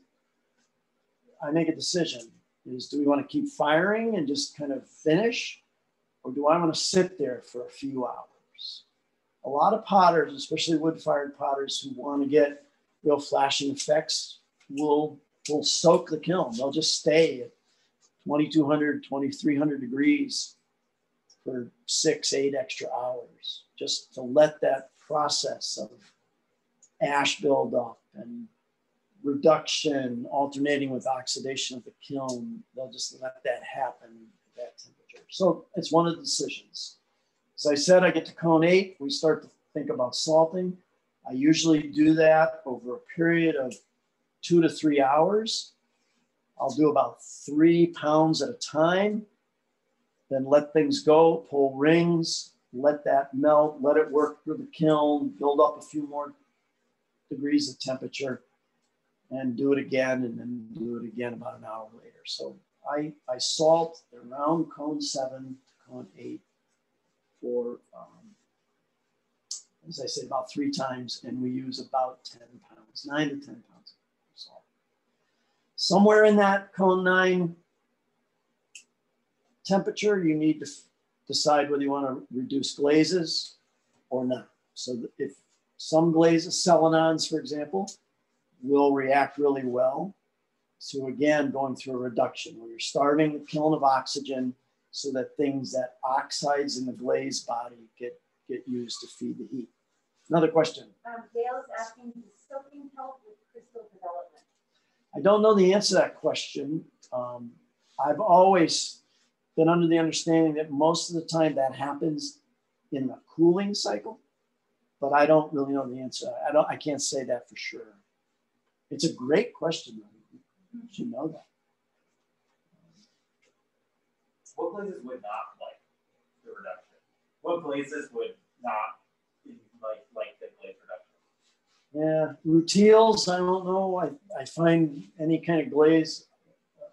I make a decision is do we want to keep firing and just kind of finish? Or do I want to sit there for a few hours? A lot of potters, especially wood fired potters who want to get real flashing effects, will, will soak the kiln. They'll just stay at 2200, 2300 degrees for six, eight extra hours just to let that process of ash build up and reduction alternating with oxidation of the kiln, they'll just let that happen at that temperature. So it's one of the decisions. As I said, I get to cone eight, we start to think about salting. I usually do that over a period of two to three hours. I'll do about three pounds at a time, then let things go, pull rings, let that melt, let it work through the kiln, build up a few more degrees of temperature and do it again and then do it again about an hour later. So I, I salt around cone seven to cone eight for, um, as I say, about three times, and we use about 10 pounds, nine to 10 pounds of salt. Somewhere in that cone nine temperature, you need to decide whether you want to reduce glazes or not. So if some glazes, Celadons, for example, will react really well to again going through a reduction where you're starving the kiln of oxygen so that things that oxides in the glaze body get get used to feed the heat. Another question. Um, Dale is asking, does soaking help with crystal development? I don't know the answer to that question. Um, I've always been under the understanding that most of the time that happens in the cooling cycle, but I don't really know the answer. I don't. I can't say that for sure. It's a great question. You should know that. What glazes would not like the reduction? What glazes would not like like the glaze reduction? Yeah, rutiles, I don't know. I, I find any kind of glaze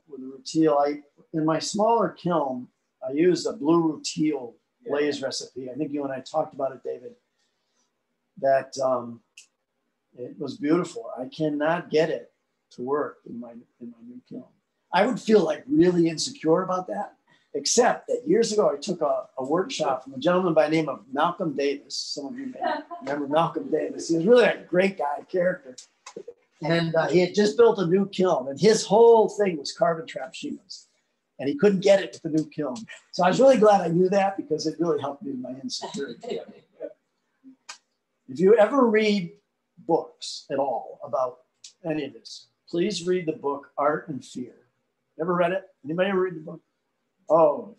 with a rutile. I in my smaller kiln, I use a blue rutile glaze recipe. I think you and I talked about it, David. That um, it was beautiful. I cannot get it to work in my in my new kiln. I would feel like really insecure about that, except that years ago I took a, a workshop from a gentleman by the name of Malcolm Davis. Some of you may remember Malcolm Davis. He was really a great guy, character. And uh, he had just built a new kiln, and his whole thing was carbon trap Shinos. And he couldn't get it with the new kiln. So I was really glad I knew that because it really helped me in my insecurity. if you ever read books at all about any of this, please read the book Art and Fear. Ever read it? Anybody ever read the book? Oh,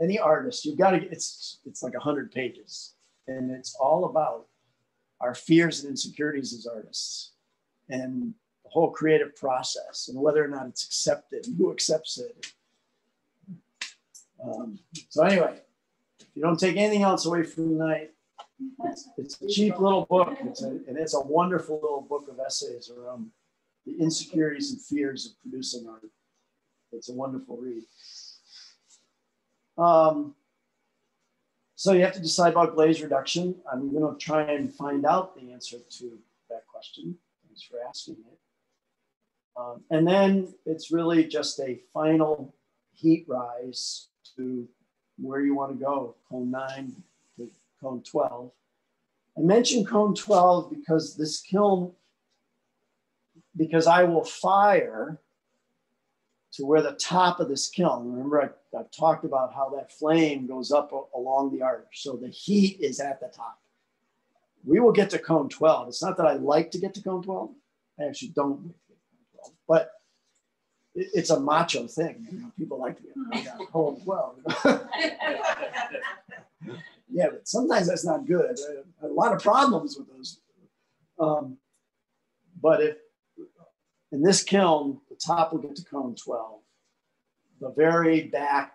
any artist, you've got to get it's it's like a hundred pages. And it's all about our fears and insecurities as artists and the whole creative process and whether or not it's accepted and who accepts it. Um, so anyway, if you don't take anything else away from tonight, it's, a cheap little book, it's a, and it's a wonderful little book of essays around the insecurities and fears of producing art. It's a wonderful read. Um, so you have to decide about glaze reduction. I'm going to try and find out the answer to that question. Thanks for asking it. Um, and then it's really just a final heat rise to where you want to go, cone 9 to cone 12. I mentioned cone 12 because this kiln, because I will fire to where the top of this kiln, remember I, I've talked about how that flame goes up along the arch. So the heat is at the top. We will get to cone 12. It's not that I like to get to cone 12. I actually don't like to get to cone 12, but it's a macho thing. You know, people like to get to cone 12. Yeah, but sometimes that's not good. A lot of problems with those. Um, but if in this kiln, the top will get to cone 12. The very back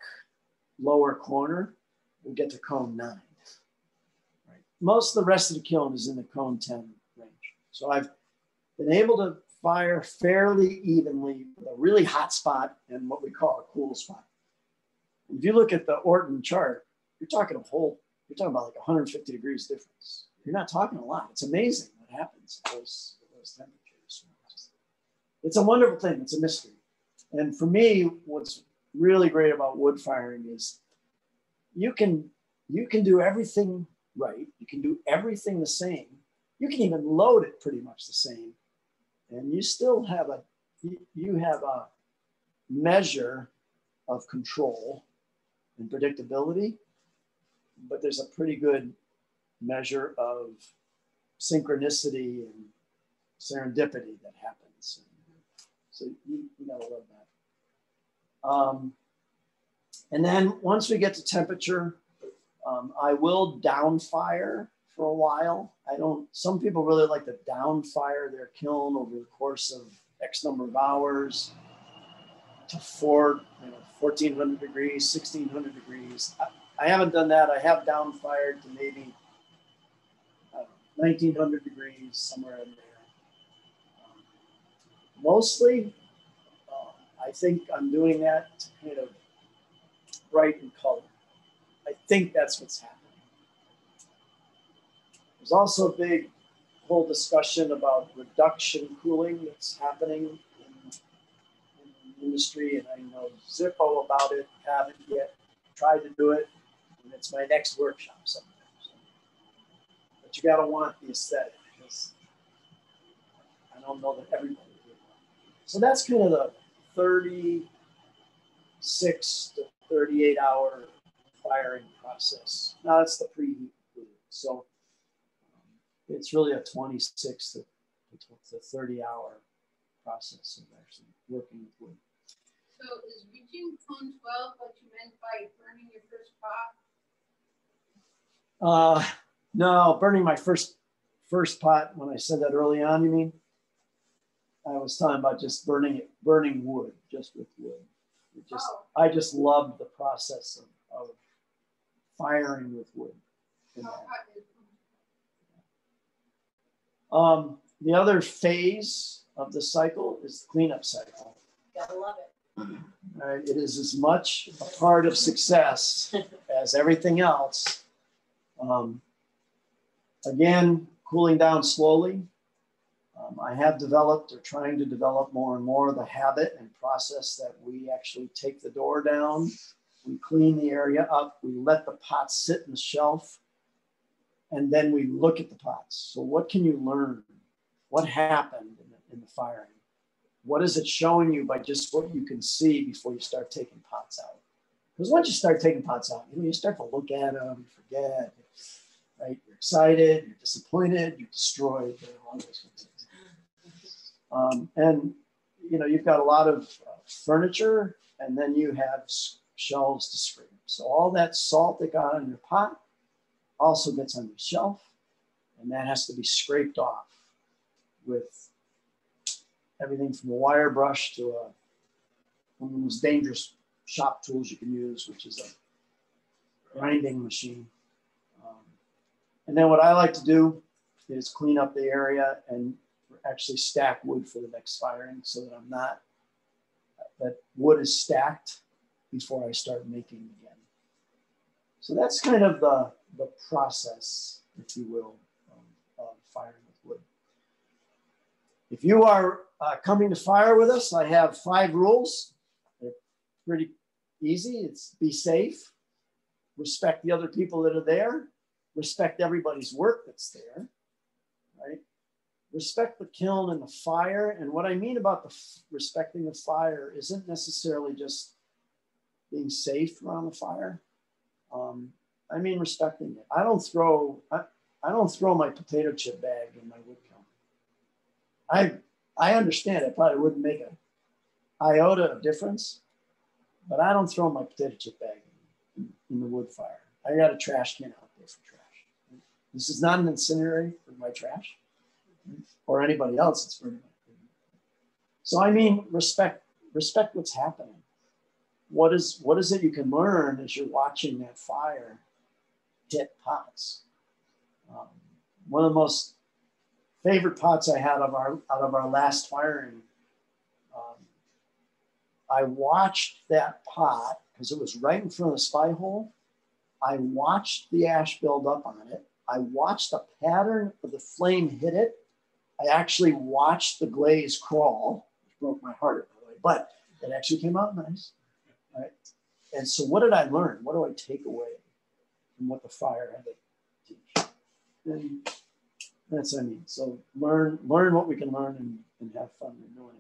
lower corner will get to cone 9. Right. Most of the rest of the kiln is in the cone 10 range. So I've been able to fire fairly evenly with a really hot spot and what we call a cool spot. If you look at the Orton chart, you're talking a whole, you're talking about like 150 degrees difference. You're not talking a lot. It's amazing what happens at those, at those temperatures. It's a wonderful thing. It's a mystery. And for me, what's really great about wood firing is you can you can do everything right. You can do everything the same. You can even load it pretty much the same, and you still have a you have a measure of control and predictability, but there's a pretty good measure of synchronicity and serendipity that happens. So you, you gotta love that. Um, and then once we get to temperature, um, I will down fire for a while. I don't, some people really like to down fire their kiln over the course of X number of hours to four, you know, 1400 degrees, 1600 degrees. I, I haven't done that. I have down fired to maybe uh, 1900 degrees, somewhere in there. Um, mostly, uh, I think I'm doing that to kind of brighten color. I think that's what's happening. There's also a big whole discussion about reduction cooling that's happening in, in the industry, and I know Zippo about it, haven't yet tried to do it, it's my next workshop sometimes. So. But you gotta want the aesthetic because I don't know that everybody would. So that's kind of the 36 to 38 hour firing process. Now that's the preheat So um, it's really a 26 to, to 30 hour process of actually working with wood. So is reaching cone 12 what you meant by burning your first pot? Uh, no, burning my first first pot when I said that early on, you mean? I was talking about just burning it, burning wood, just with wood. It just, Oh. I just loved the process of, of firing with wood. in How that. hot is Um, the other phase of the cycle is the cleanup cycle. Gotta love it. Right? It is as much a part of success as everything else. Um, again, cooling down slowly. Um, I have developed or trying to develop more and more the habit and process that we actually take the door down, we clean the area up, we let the pots sit in the shelf, and then we look at the pots. So, what can you learn? What happened in the, in the firing? What is it showing you by just what you can see before you start taking pots out? Because once you start taking pots out, you know, you start to look at them, you forget, right? You're excited, you're disappointed, you're destroyed, you know, all those things. Um, and you know, you've got a lot of uh, furniture, and then you have shelves to scrape. So all that salt that got on your pot also gets on your shelf, and that has to be scraped off with everything from a wire brush to a one of the most dangerous shop tools you can use, which is a grinding machine. And then what I like to do is clean up the area and actually stack wood for the next firing so that I'm not, that wood is stacked before I start making again. So that's kind of the, the process, if you will, um, of firing with wood. If you are uh, coming to fire with us, I have five rules. They're pretty easy. It's be safe, respect the other people that are there, respect everybody's work that's there, right? Respect the kiln and the fire. And what I mean about the respecting the fire isn't necessarily just being safe around the fire. Um, I mean respecting it. I don't throw I, I don't throw my potato chip bag in my wood kiln. I I understand it probably wouldn't make a iota of difference, but I don't throw my potato chip bag in, in the wood fire. I got a trash can out there for trash. This is not an incendiary for my trash or anybody else. It's for so I mean respect respect what's happening. What is what is it you can learn as you're watching that fire hit pots? Um, one of the most favorite pots I had of our out of our last firing. Um, I watched that pot because it was right in front of the spy hole. I watched the ash build up on it. I watched the pattern of the flame hit it. I actually watched the glaze crawl, which broke my heart, by the way, but it actually came out nice. Right. And so, what did I learn? What do I take away from what the fire had to teach? And that's what I mean. So learn learn what we can learn and, and have fun in it.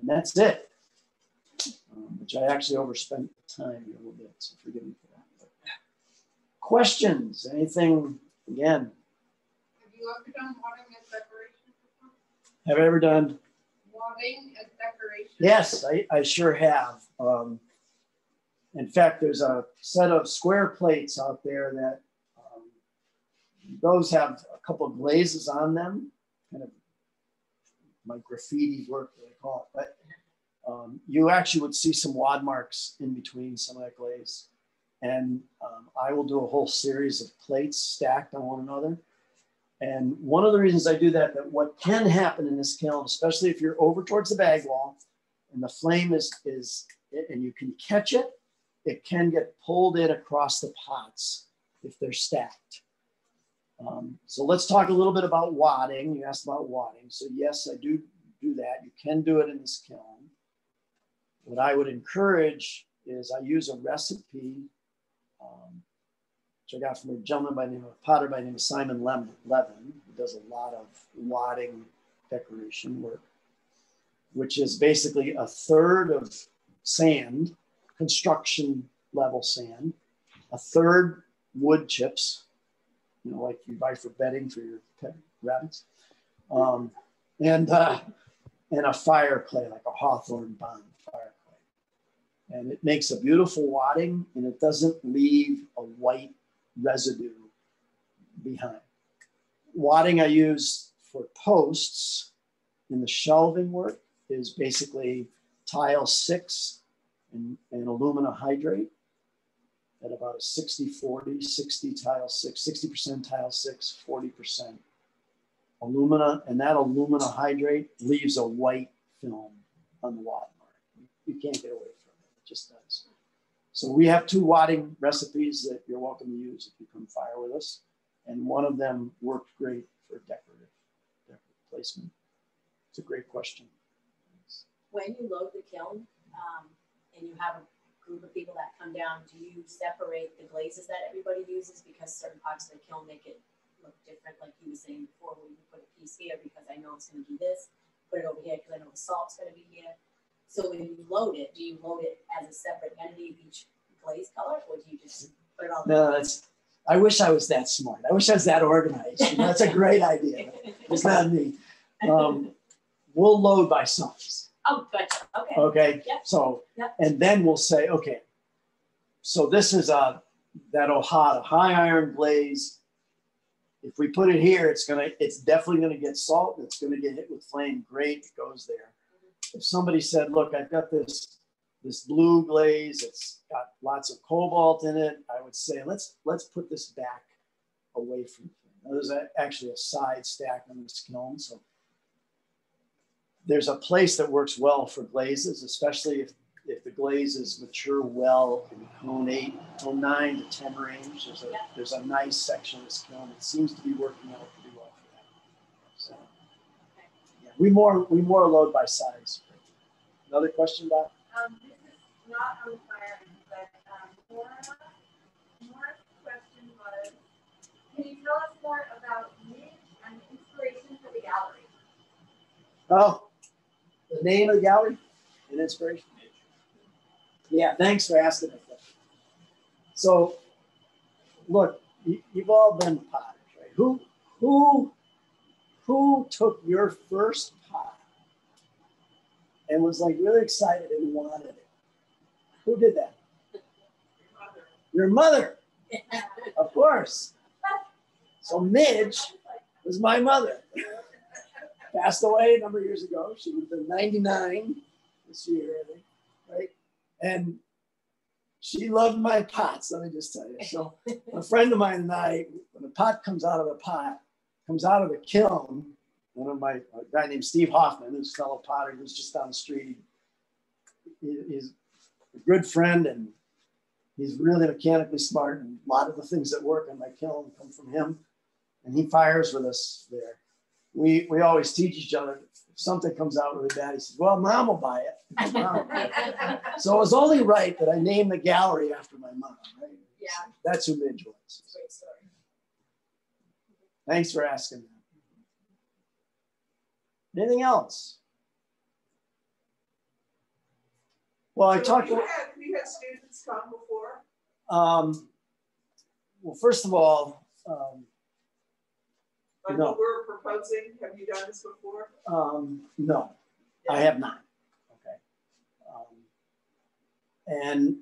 And that's it. Um, which I actually overspent the time a little bit, so forgive me for that. But questions? Anything again? Have you ever done wadding as decoration? Have I ever done? Wadding as decoration? Yes, I, I sure have. Um, in fact, there's a set of square plates out there that um, those have a couple of glazes on them, kind of my graffiti work, they call it. But um, you actually would see some wad marks in between some of that glaze. And um, I will do a whole series of plates stacked on one another. And one of the reasons I do that, that what can happen in this kiln, especially if you're over towards the bag wall and the flame is, is and you can catch it, it can get pulled in across the pots if they're stacked. Um, so let's talk a little bit about wadding. You asked about wadding. So yes, I do do that. You can do it in this kiln. What I would encourage is I use a recipe, um, which I got from a gentleman by the name of Potter by the name of Simon Levin, who does a lot of wadding decoration work, which is basically a third of sand, construction level sand, a third wood chips, you know, like you buy for bedding for your pet rabbits, um, and uh, and a fire clay, like a hawthorn bond fire. And it makes a beautiful wadding and it doesn't leave a white residue behind. Wadding I use for posts in the shelving work is basically tile six and, and alumina hydrate at about a 60 40, 60 tile six, 60% tile six, 40% alumina, and that alumina hydrate leaves a white film on the wad mark. You can't get away from just does. So we have two wadding recipes that you're welcome to use if you come fire with us. And one of them worked great for decorative, decorative placement. It's a great question. When you load the kiln, um, and you have a group of people that come down, do you separate the glazes that everybody uses because certain parts of the kiln make it look different, like you were saying before, when you put a piece here because I know it's gonna be this, put it over here because I know the salt's gonna be here. So when you load it, do you load it as a separate entity of each glaze color, or do you just put it all? No, that's, I wish I was that smart. I wish I was that organized. That's a great idea. It's not me. Um, we'll load by size. Oh, gotcha, okay. Okay. Yep. So, Yep. and then we'll say, okay, so this is a that Ohata high iron glaze. If we put it here, it's gonna, it's definitely gonna get salt. It's gonna get hit with flame. Great, it goes there. If somebody said, look, I've got this this blue glaze. It's got lots of cobalt in it. I would say let's let's put this back away from. Now, there's a, actually a side stack on this kiln, so there's a place that works well for glazes, especially if, if the glazes mature well in cone eight, cone nine to 10 range. There's a, Yeah. there's a nice section of this kiln that seems to be working out pretty well for that. So yeah, we more, we more load by size. Another question, Doc? Um, this is not on fire, but, um, Laura, Laura's question was, can you tell us more about Midge and the inspiration for the gallery? Oh, the name of the gallery and inspiration. Yeah, thanks for asking that question. So, look, you, you've all been potters, right? Who, who, who took your first and was like really excited and wanted it? Who did that? Your mother, of course. So Midge was my mother passed away a number of years ago. She would have been 99 this year, I think, right? And she loved my pots, let me just tell you. So a friend of mine and I, when a pot comes out of the pot, comes out of the kiln, one of my guy named Steve Hoffman, who's a fellow potter who's just down the street. He, he's a good friend and he's really mechanically smart and a lot of the things that work in my kiln come from him and he fires with us there. We, we always teach each other, if something comes out really bad, he says, well, mom will buy it. Mom will buy it." So it was only right that I named the gallery after my mom, right? Yeah. That's who Midge was. Great story. Thanks for asking that. Anything else? Well, I So talked, You had, have you had students come before? um, well, first of all, um, Like No. what we're proposing, have you done this before? um, no, I have not. Okay. Um, and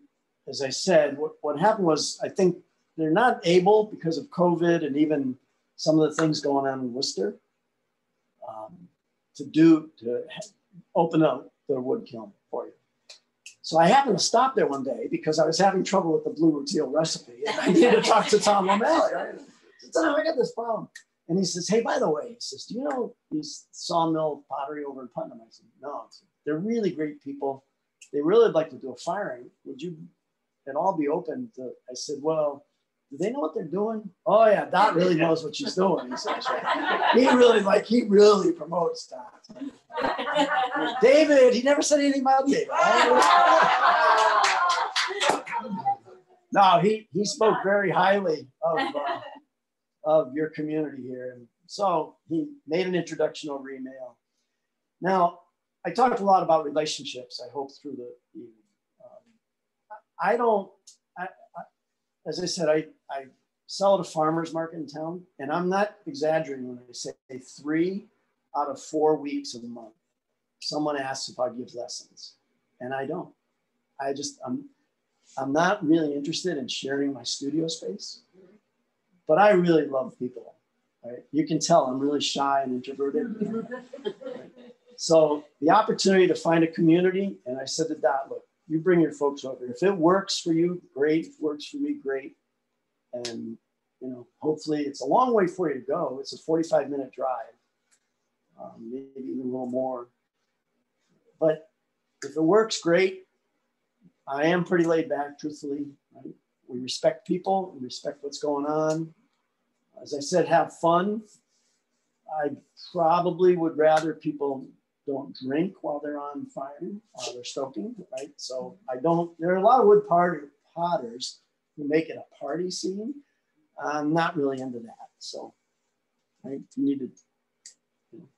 as I said, what, what happened was I think they're not able because of COVID and even some of the things going on in Worcester um, to do to open up the wood kiln for you. So I happened to stop there one day because I was having trouble with the blue rutile recipe. And I needed to talk to Tom O'Malley. Tom, oh, I got this problem. And he says, Hey, by the way, he says, Do you know these sawmill pottery over in Putnam? I said, No. They're really great people. They really would like to do a firing. Would you at all be open to? I said, Well, do they know what they're doing? Oh yeah, Dot really knows what she's doing. He says, he really like he really promotes Dot. David, he never said anything about David. No, he he spoke very highly of uh, of your community here, and so he made an introduction over email. Now, I talked a lot about relationships. I hope through the evening. Um, I don't. As I said, I I sell at a farmers market in town, and I'm not exaggerating when I say three out of four weeks of the month, someone asks if I give lessons, and I don't. I just I'm I'm not really interested in sharing my studio space, but I really love people. Right? You can tell I'm really shy and introverted. So the opportunity to find a community, and I said to Dot, look, you bring your folks over. If it works for you, great. If it works for me, great. And you know, hopefully it's a long way for you to go. It's a 45 minute drive, um, maybe even a little more. But if it works, great. I am pretty laid back, truthfully. Right? We respect people, we respect what's going on. As I said, have fun. I probably would rather people don't drink while they're on fire, while they're stoking, right? So I don't, there are a lot of wood party, potters who make it a party scene. I'm not really into that. So right? you need to you know,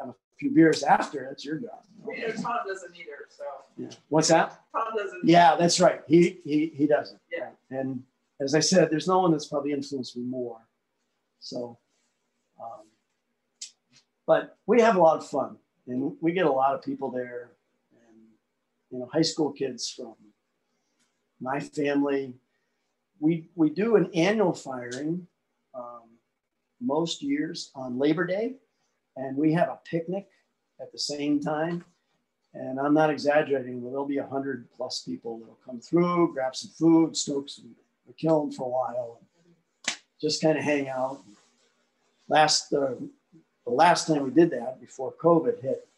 have a few beers after, that's your job. You know, Tom doesn't either, so. Yeah. What's that? Tom doesn't. Yeah, that's right. He he he doesn't. Yeah. And as I said, there's no one that's probably influenced me more. So, um, but we have a lot of fun, and we get a lot of people there, and you know, high school kids from my family. We we do an annual firing um, most years on Labor Day, and we have a picnic at the same time. And I'm not exaggerating, there'll be a hundred plus people that'll come through, grab some food, stoke some, the kiln for a while, just kind of hang out. Last, uh, the last time we did that before COVID hit,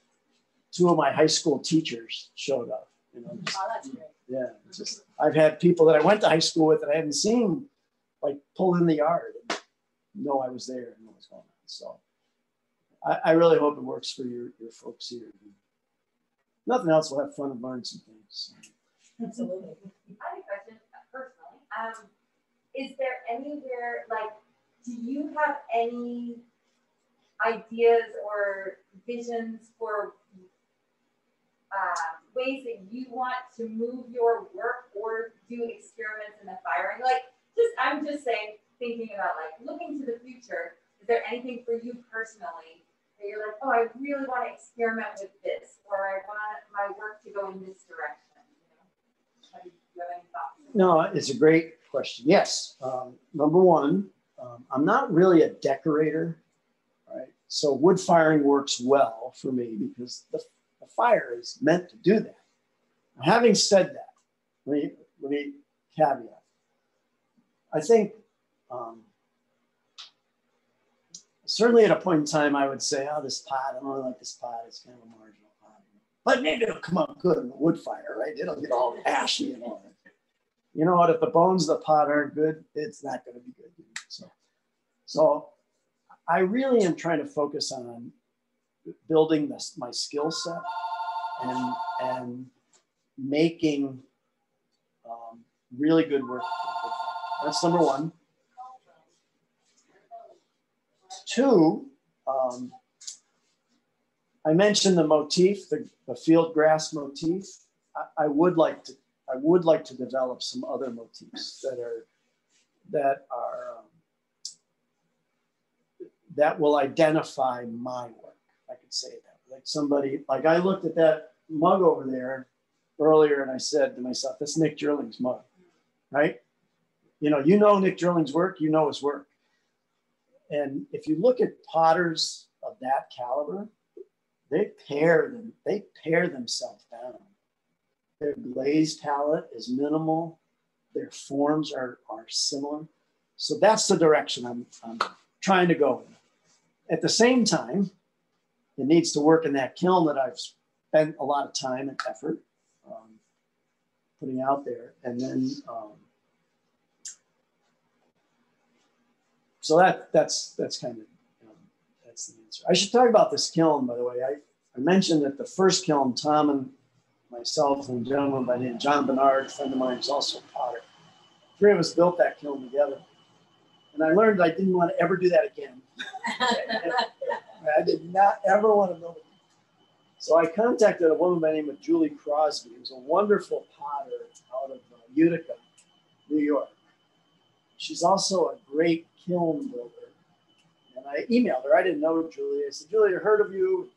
two of my high school teachers showed up. You know, just- Oh, that's great. yeah, just, I've had people that I went to high school with that I hadn't seen, like pull in the yard and know I was there and know what's going on. So I, I really hope it works for your, your folks here. Nothing else, we'll have fun and learn some things. Absolutely. I have a question personally. Um, is there anywhere, like, do you have any ideas or visions for uh, ways that you want to move your work or do experiments in the firing? Like, just I'm just saying, thinking about like looking to the future. Is there anything for you personally that you're like, oh, I really want to experiment with this, or I want my work to go in this direction? You know? You, have any thoughts? No, it's a great question. Yes. Um, number one, um, I'm not really a decorator? So wood firing works well for me because the, the fire is meant to do that. Having said that, let me, let me caveat. I think um, certainly at a point in time, I would say, oh, this pot, I don't really like this pot. It's kind of a marginal pot. but maybe it'll come out good in the wood fire, right? It'll get all ashy and all that. You know what? If the bones of the pot aren't good, it's not going to be good. So, so I really am trying to focus on building this my skill set and and making um, really good work. That's number one. Two, um, I mentioned the motif, the, the field grass motif. I, I, would like to, I would like to develop some other motifs that are, that are, um, that will identify my work. I could say that. Like somebody, like I looked at that mug over there earlier and I said to myself, that's Nick Joerling's mug, right? You know, you know Nick Joerling's work, you know his work. And if you look at potters of that caliber, they pare them, they pare themselves down. Their glaze palette is minimal, their forms are, are similar. So that's the direction I'm, I'm trying to go in. At the same time, it needs to work in that kiln that I've spent a lot of time and effort um, putting out there. And then um, so that that's that's kind of know, that's the answer. I should talk about this kiln, by the way. I, I mentioned that the first kiln, Tom and myself and a gentleman by the name John Bernard, a friend of mine, is also a potter. Three of us built that kiln together. And I learned I didn't want to ever do that again. I did not ever want to know. So I contacted a woman by the name of Julie Crosby, who's a wonderful potter out of uh, Utica, New York. She's also a great kiln builder. And I emailed her. I didn't know Julie. I said, Julie, I heard of you.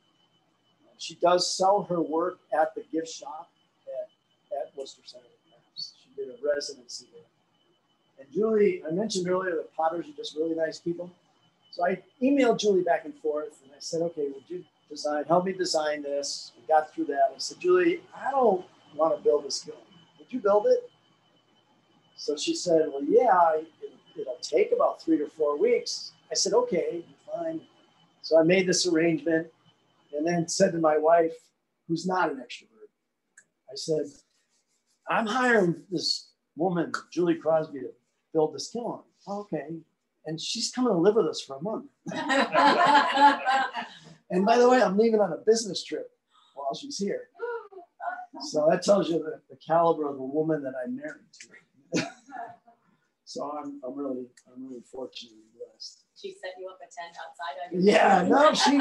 She does sell her work at the gift shop at, at Worcester Center of Crafts. She did a residency there. And Julie, I mentioned earlier that potters are just really nice people. So I emailed Julie back and forth and I said, okay, would you design, help me design this? We got through that. I said, Julie, I don't want to build this kiln. Would you build it? So she said, well, yeah, it'll take about three to four weeks. I said, okay, fine. So I made this arrangement and then said to my wife, who's not an extrovert, I said, I'm hiring this woman, Julie Crosby, to build this kiln. okay. And she's coming to live with us for a month. and by the way, I'm leaving on a business trip while she's here. So that tells you the, the caliber of the woman that I married to. So I'm, I'm really, I'm really fortunate and blessed. She set you up a tent outside. On your yeah, no, she,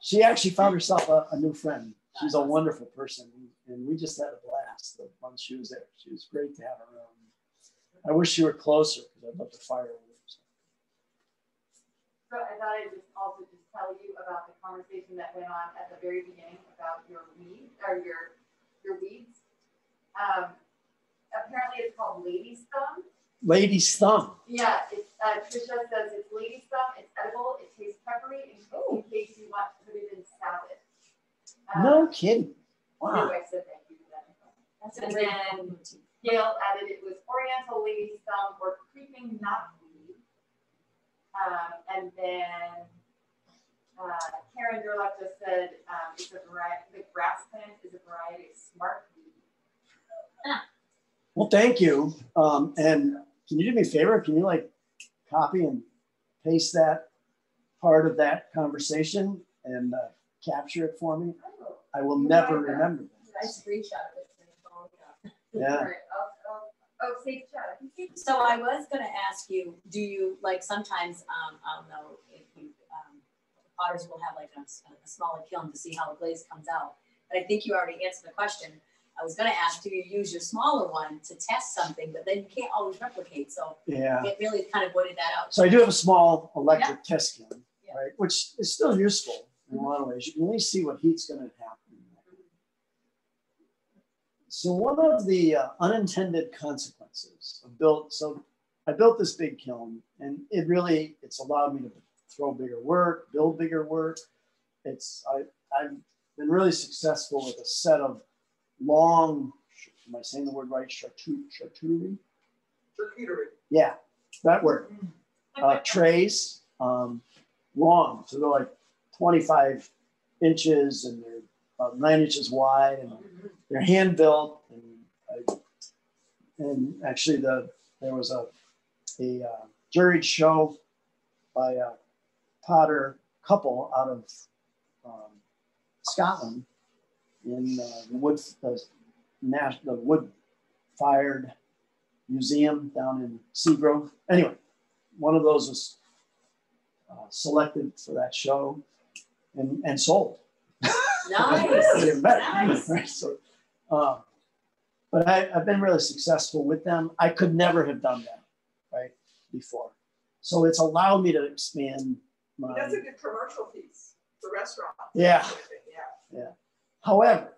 she actually found herself a, a new friend. She's a wonderful person, and we just had a blast the month she was there. She was great to have around. I wish she were closer because I'd love to fire her. So I thought I'd just also just tell you about the conversation that went on at the very beginning about your weed or your your weeds. Um, apparently, it's called lady's thumb lady's thumb. Yeah, it's, uh, Trisha says it's lady's thumb. It's edible. It tastes peppery in, in case you want to put it in salad. Um, no kidding. Wow. Anyway, so thank you for that. That's and then Gail added it was Oriental lady's thumb or creeping knotweed. Um, and then uh, Karen Durlock just said um, it's a variety. The grass plant is a variety of smart weed. Well, thank you. Um, and can you do me a favor? Can you like copy and paste that part of that conversation and uh, capture it for me? I will never remember that. I screenshot it. Yeah. Oh, safe chat. So I was going to ask you, do you like sometimes, um, I don't know if you, um, potters will have like a, a smaller kiln to see how the glaze comes out. But I think you already answered the question. I was going to ask, do you use your smaller one to test something, but then you can't always replicate. So yeah, it really kind of voided that out. So I do have a small electric yeah. test kiln, yeah. right, which is still useful in a lot of ways. You can at least see what heat's going to happen. So one of the uh, unintended consequences of built, so I built this big kiln, and it really it's allowed me to throw bigger work, build bigger work. It's I I've been really successful with a set of long, am I saying the word right? Charcuterie? Charcuterie. Yeah, that word. Uh, trays, um, long, so they're like 25 inches and they're about nine inches wide and they're hand built and and actually the there was a a uh, juried show by a potter couple out of um, Scotland in uh, the wood the, the wood fired museum down in Seagrove. Anyway, one of those was uh, selected for that show and, and sold. Nice, Nice. So, uh, but I, I've been really successful with them. I could never have done that, right, before. So it's allowed me to expand my. That's a good commercial piece for restaurant. Yeah. Yeah. Yeah. However,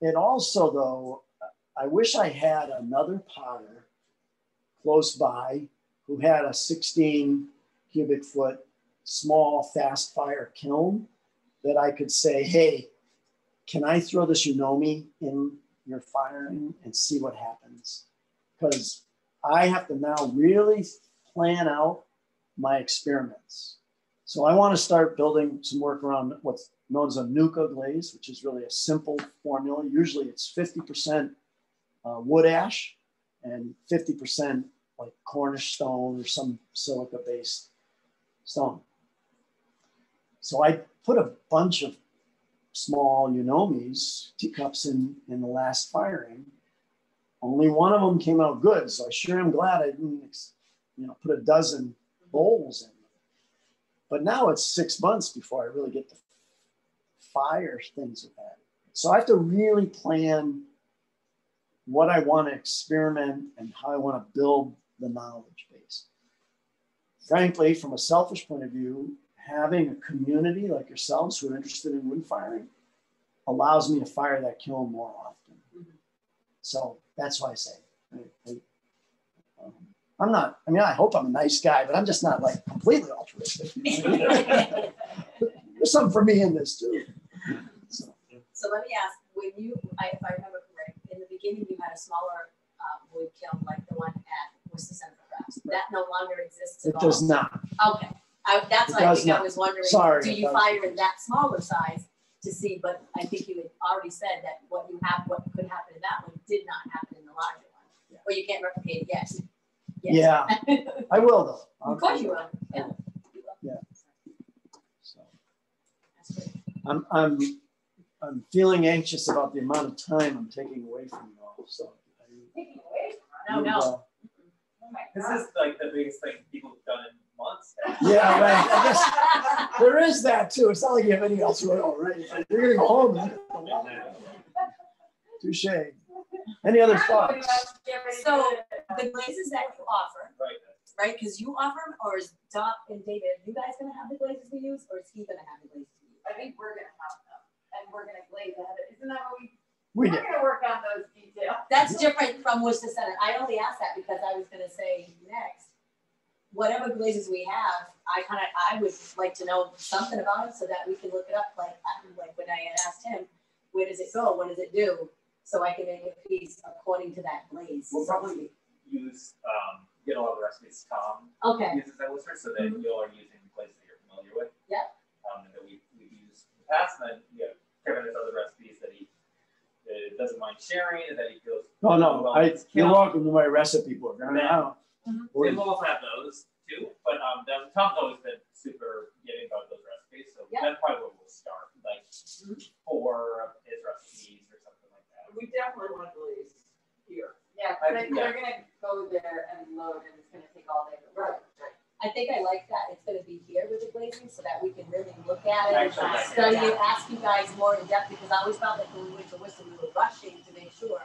it also, though, I wish I had another potter close by who had a 16 cubic foot small fast fire kiln that I could say, hey, can I throw this Yunomi in your firing and see what happens? Because I have to now really plan out my experiments. So I want to start building some work around what's known as a Nuka glaze, which is really a simple formula. Usually it's 50% uh, wood ash and 50% like Cornish stone or some silica based stone. So I put a bunch of small Yunomis, teacups in, in the last firing. Only one of them came out good. So I sure am glad I didn't, you know, put a dozen bowls in. But now it's six months before I really get to fire things with that. So I have to really plan what I want to experiment and how I want to build the knowledge base. Frankly, from a selfish point of view, having a community like yourselves who are interested in wood firing allows me to fire that kiln more often. So that's why I say, I, I, um, I'm not, I mean, I hope I'm a nice guy, but I'm just not like completely altruistic. There's something for me in this too. So, So let me ask, when you, I, if I remember correct, in the beginning, you had a smaller uh, wood kiln like the one at Worcester Center Crafts. That no longer exists at it all? does not. Okay, I, that's It what I does think I was wondering. Sorry, Do you fire in that smaller size to see, but I think you had already said that what you have, what could happen in that one did not happen in the larger one. Yeah. Or you can't replicate it yet. Yeah, I will though. Of course you will, yeah. Yeah. So. That's great. I'm, I'm, I'm feeling anxious about the amount of time I'm taking away from you all, so. Taking away No, no. uh, Oh my This is like the biggest thing people have done in months. Yeah, right, I guess, there is that too, it's not like you have anything else going on, right? You're gonna go home. then. Touche. Any other Everybody thoughts? wants to get ready to- So, The glazes that you offer, Right. right, because you offer them, or is Doc and David, you guys gonna have the glazes we use, or is he gonna have the glazes we use? I think we're gonna have them, and we're gonna glaze ahead of, isn't that what we, We we're did, gonna work on those details. That's different from Worcester Center. I only asked that because I was gonna say next, whatever glazes we have, I kind of, I would like to know something about it so that we can look it up, like, I- like when I had asked him, where does it go, what does it do? So I can make a piece according to that glaze. We'll probably use, um, get a lot of the recipes Tom Okay, uses that lister, so that Mhm. you all are using the places that you're familiar with. Yep. Um, and that we, we've used in the past, and then, you know, Kevin has other recipes that he, uh, doesn't mind sharing, and that he feels. no, no, well I, you're welcome to my recipe book, I mean, I don't. Mhm. we're- And we'll also have those too, but, um, that- Tom's always been super giving about those recipes, so Yep. that's probably where we'll start, like, Mhm. four of his recipes or something like that. We definitely want to glaze here. Yeah, I but think they're gonna go there and load, and it's gonna take all day. to load. I think I like that. It's gonna be here with the glazing so that we can really look at it, Actually, yeah. study it, ask you guys more in depth, because I always felt like when we went to Worcester, we were rushing to make sure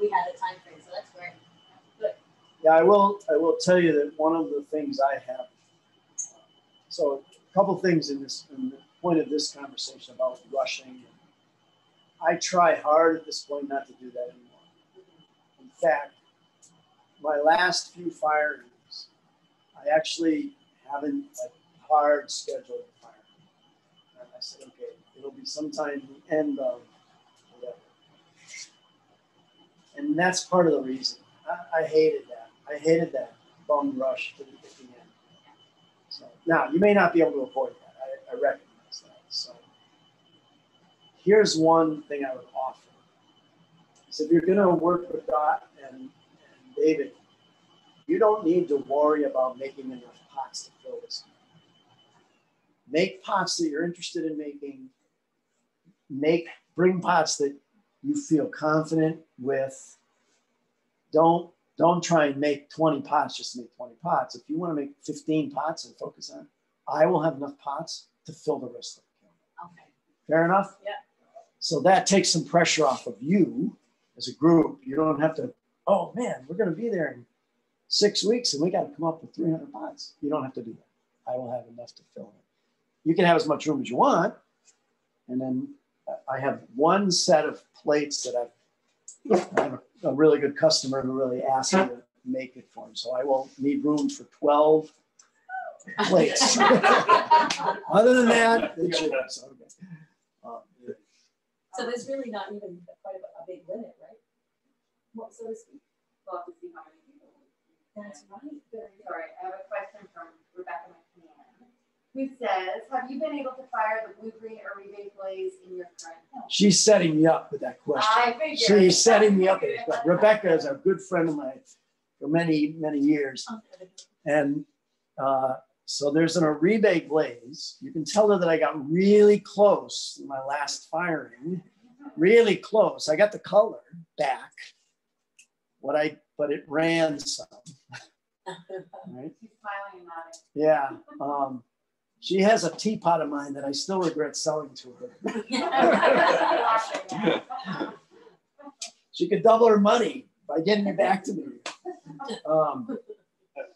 we had the time frame. so that's great. Yeah, I will, I will tell you that one of the things I have, so a couple things in this, in the point of this conversation about rushing. I try hard at this point not to do that anymore. In fact, my last few firings, I actually haven't like hard scheduled firing. And I said, okay, it'll be sometime the end of whatever. And that's part of the reason. I, I hated that. I hated that bum rush to the, at the end. So now you may not be able to avoid that. I, I recognize that. So here's one thing I would offer. So if you're gonna work with Dot and, and David, you don't need to worry about making enough pots to fill this. Make pots that you're interested in making. Make, bring pots that you feel confident with. Don't, don't try and make 20 pots just to make 20 pots. If you wanna make 15 pots and focus on, it, I will have enough pots to fill the rest of the kiln. Okay. Fair enough? Yeah. So that takes some pressure off of you as a group. You don't have to, oh man, we're gonna be there in six weeks and we gotta come up with three hundred pots. You don't have to do that. I will have enough to fill it. You can have as much room as you want. And then uh, I have one set of plates that I've, I have a, a really good customer who really asked me to make it for him. So I will need room for twelve plates. Other than that, it should, so, okay. So there's really not even quite a, a big limit, right? Well, so to speak. We'll have to see how many people. That's right. Sorry, I have a question from Rebecca McCann, who says, have you been able to fire the blue, green, or rebate blaze in your current home? She's setting me up with that question. I figured. She's setting me up. with it. But Rebecca is a good friend of mine for many, many years. Okay. And uh, so there's an Oribe glaze. You can tell her that I got really close in my last firing, really close. I got the color back. What I, but it ran some, right? She's smiling and nodding. Yeah. Um, she has a teapot of mine that I still regret selling to her. She could double her money by getting it back to me. Um,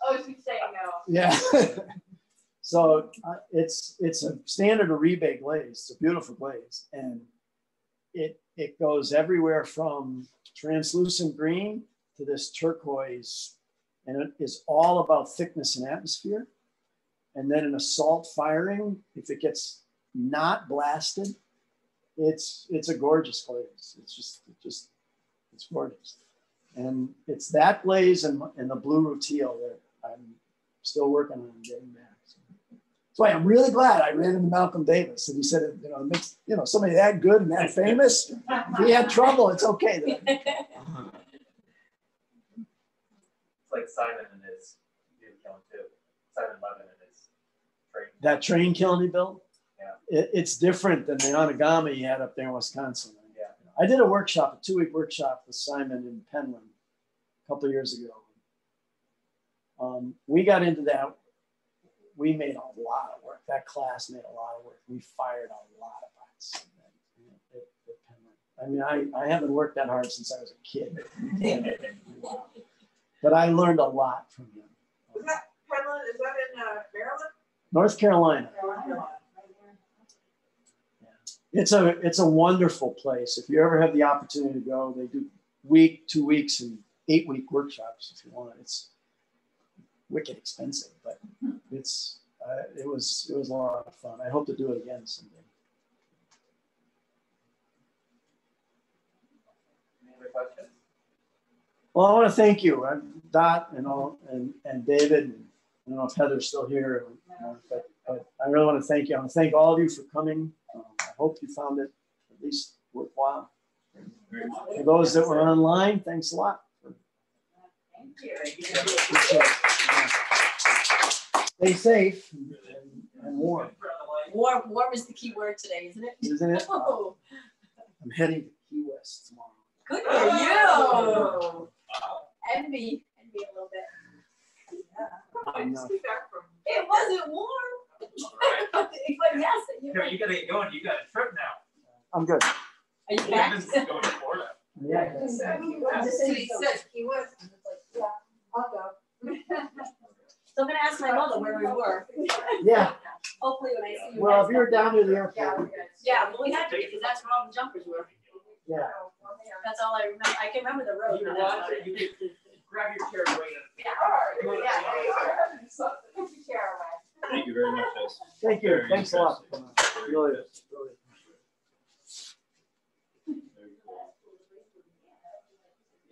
Oh, she's saying no. yeah. so uh, it's it's a standard Oribe glaze. It's a beautiful glaze, and it it goes everywhere from translucent green to this turquoise, and it is all about thickness and atmosphere. And then an assault firing, if it gets not blasted, it's it's a gorgeous glaze. It's just it just it's gorgeous. And it's that blaze and, and the blue rutile that I'm still working on getting back. So why I'm really glad I ran into Malcolm Davis and he said, you know, it makes, you know, somebody that good and that famous, if he had trouble, it's okay. Then. It's like Simon and his new kiln too. Simon Levin. That train kiln he built, Yeah. it, it's different than the Anagama he had up there in Wisconsin. Yeah. I did a workshop, a two week workshop with Simon in Penland a couple of years ago. Um, we got into that. We made a lot of work. That class made a lot of work. We fired a lot of bots. at- at Penland. I mean, I, I haven't worked that hard since I was a kid. but I learned a lot from him. Is that Penland, is that in uh, Maryland? North Carolina. It's a it's a wonderful place. If you ever have the opportunity to go, they do week, two weeks, and eight week workshops if you want. It's wicked expensive, but it's uh, it was it was a lot of fun. I hope to do it again someday. Any other questions? Well, I want to thank you, uh, Dot, and all, and and David. I don't know if Heather's still here, uh, but, I really want to thank you. I want to thank all of you for coming. Um, I hope you found it at least worthwhile. For those that were online, thanks a lot. Thank you. Appreciate it. Yeah. Stay safe and, and warm, Warm, warm is the key word today, isn't it? isn't it? Oh, I'm heading to Key West tomorrow. good for you. Envy, envy a little bit. I just came back from. It wasn't warm. But yes, you No, you gotta get going. You got a trip now. I'm good. Are you back? Kevin's going to Florida. Yeah. He said he said he was. I was like, yeah, I'll go. Still gonna ask my mother where we were. Yeah. Hopefully when I see you. Well, if you're down near the Yeah, airport, we're. Yeah, well, we had to because that's where all the jumpers were. yeah. Oh, that's all I remember. I can remember the road. You but know that's what? about it. You can grab your chair and. Yeah, all right, yeah, yeah, yeah. Put your chair away. Thank you very much, guys. Thank you. Thanks a lot. Really, really.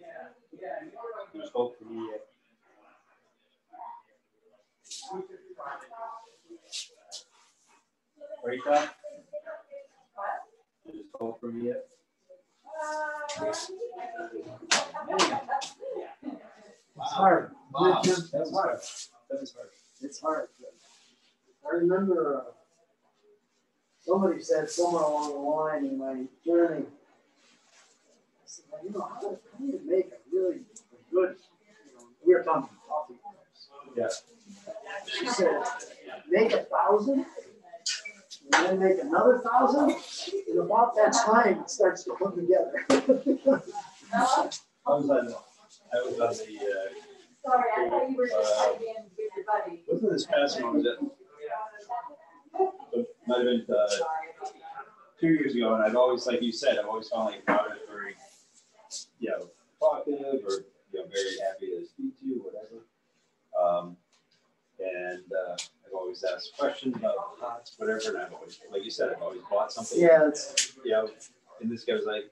Yeah, yeah. There's hope for me. Right, Todd? There's call for me yet? It's hard. Wow. It's That was hard. That was hard. It's hard. I remember uh, somebody said somewhere along the line in my journey, I said, well, you know, how, how do you make a really good, you know, we were talking coffee. Yeah. She said, make a thousand, and then make another thousand, and about that time, it starts to come together. I was on, I was on the, uh, Sorry, I thought you were just like being with your buddy. wasn't this past one, was it? It Might have been, uh, two years ago, and I've always, like you said, I've always found like Robert very, you know, talkative or, you know, very happy to speak to you, whatever. Um, and, uh, I've always asked questions about pots, whatever, and I've always, like you said, I've always bought something. Yeah, it's, You know, and this guy was like,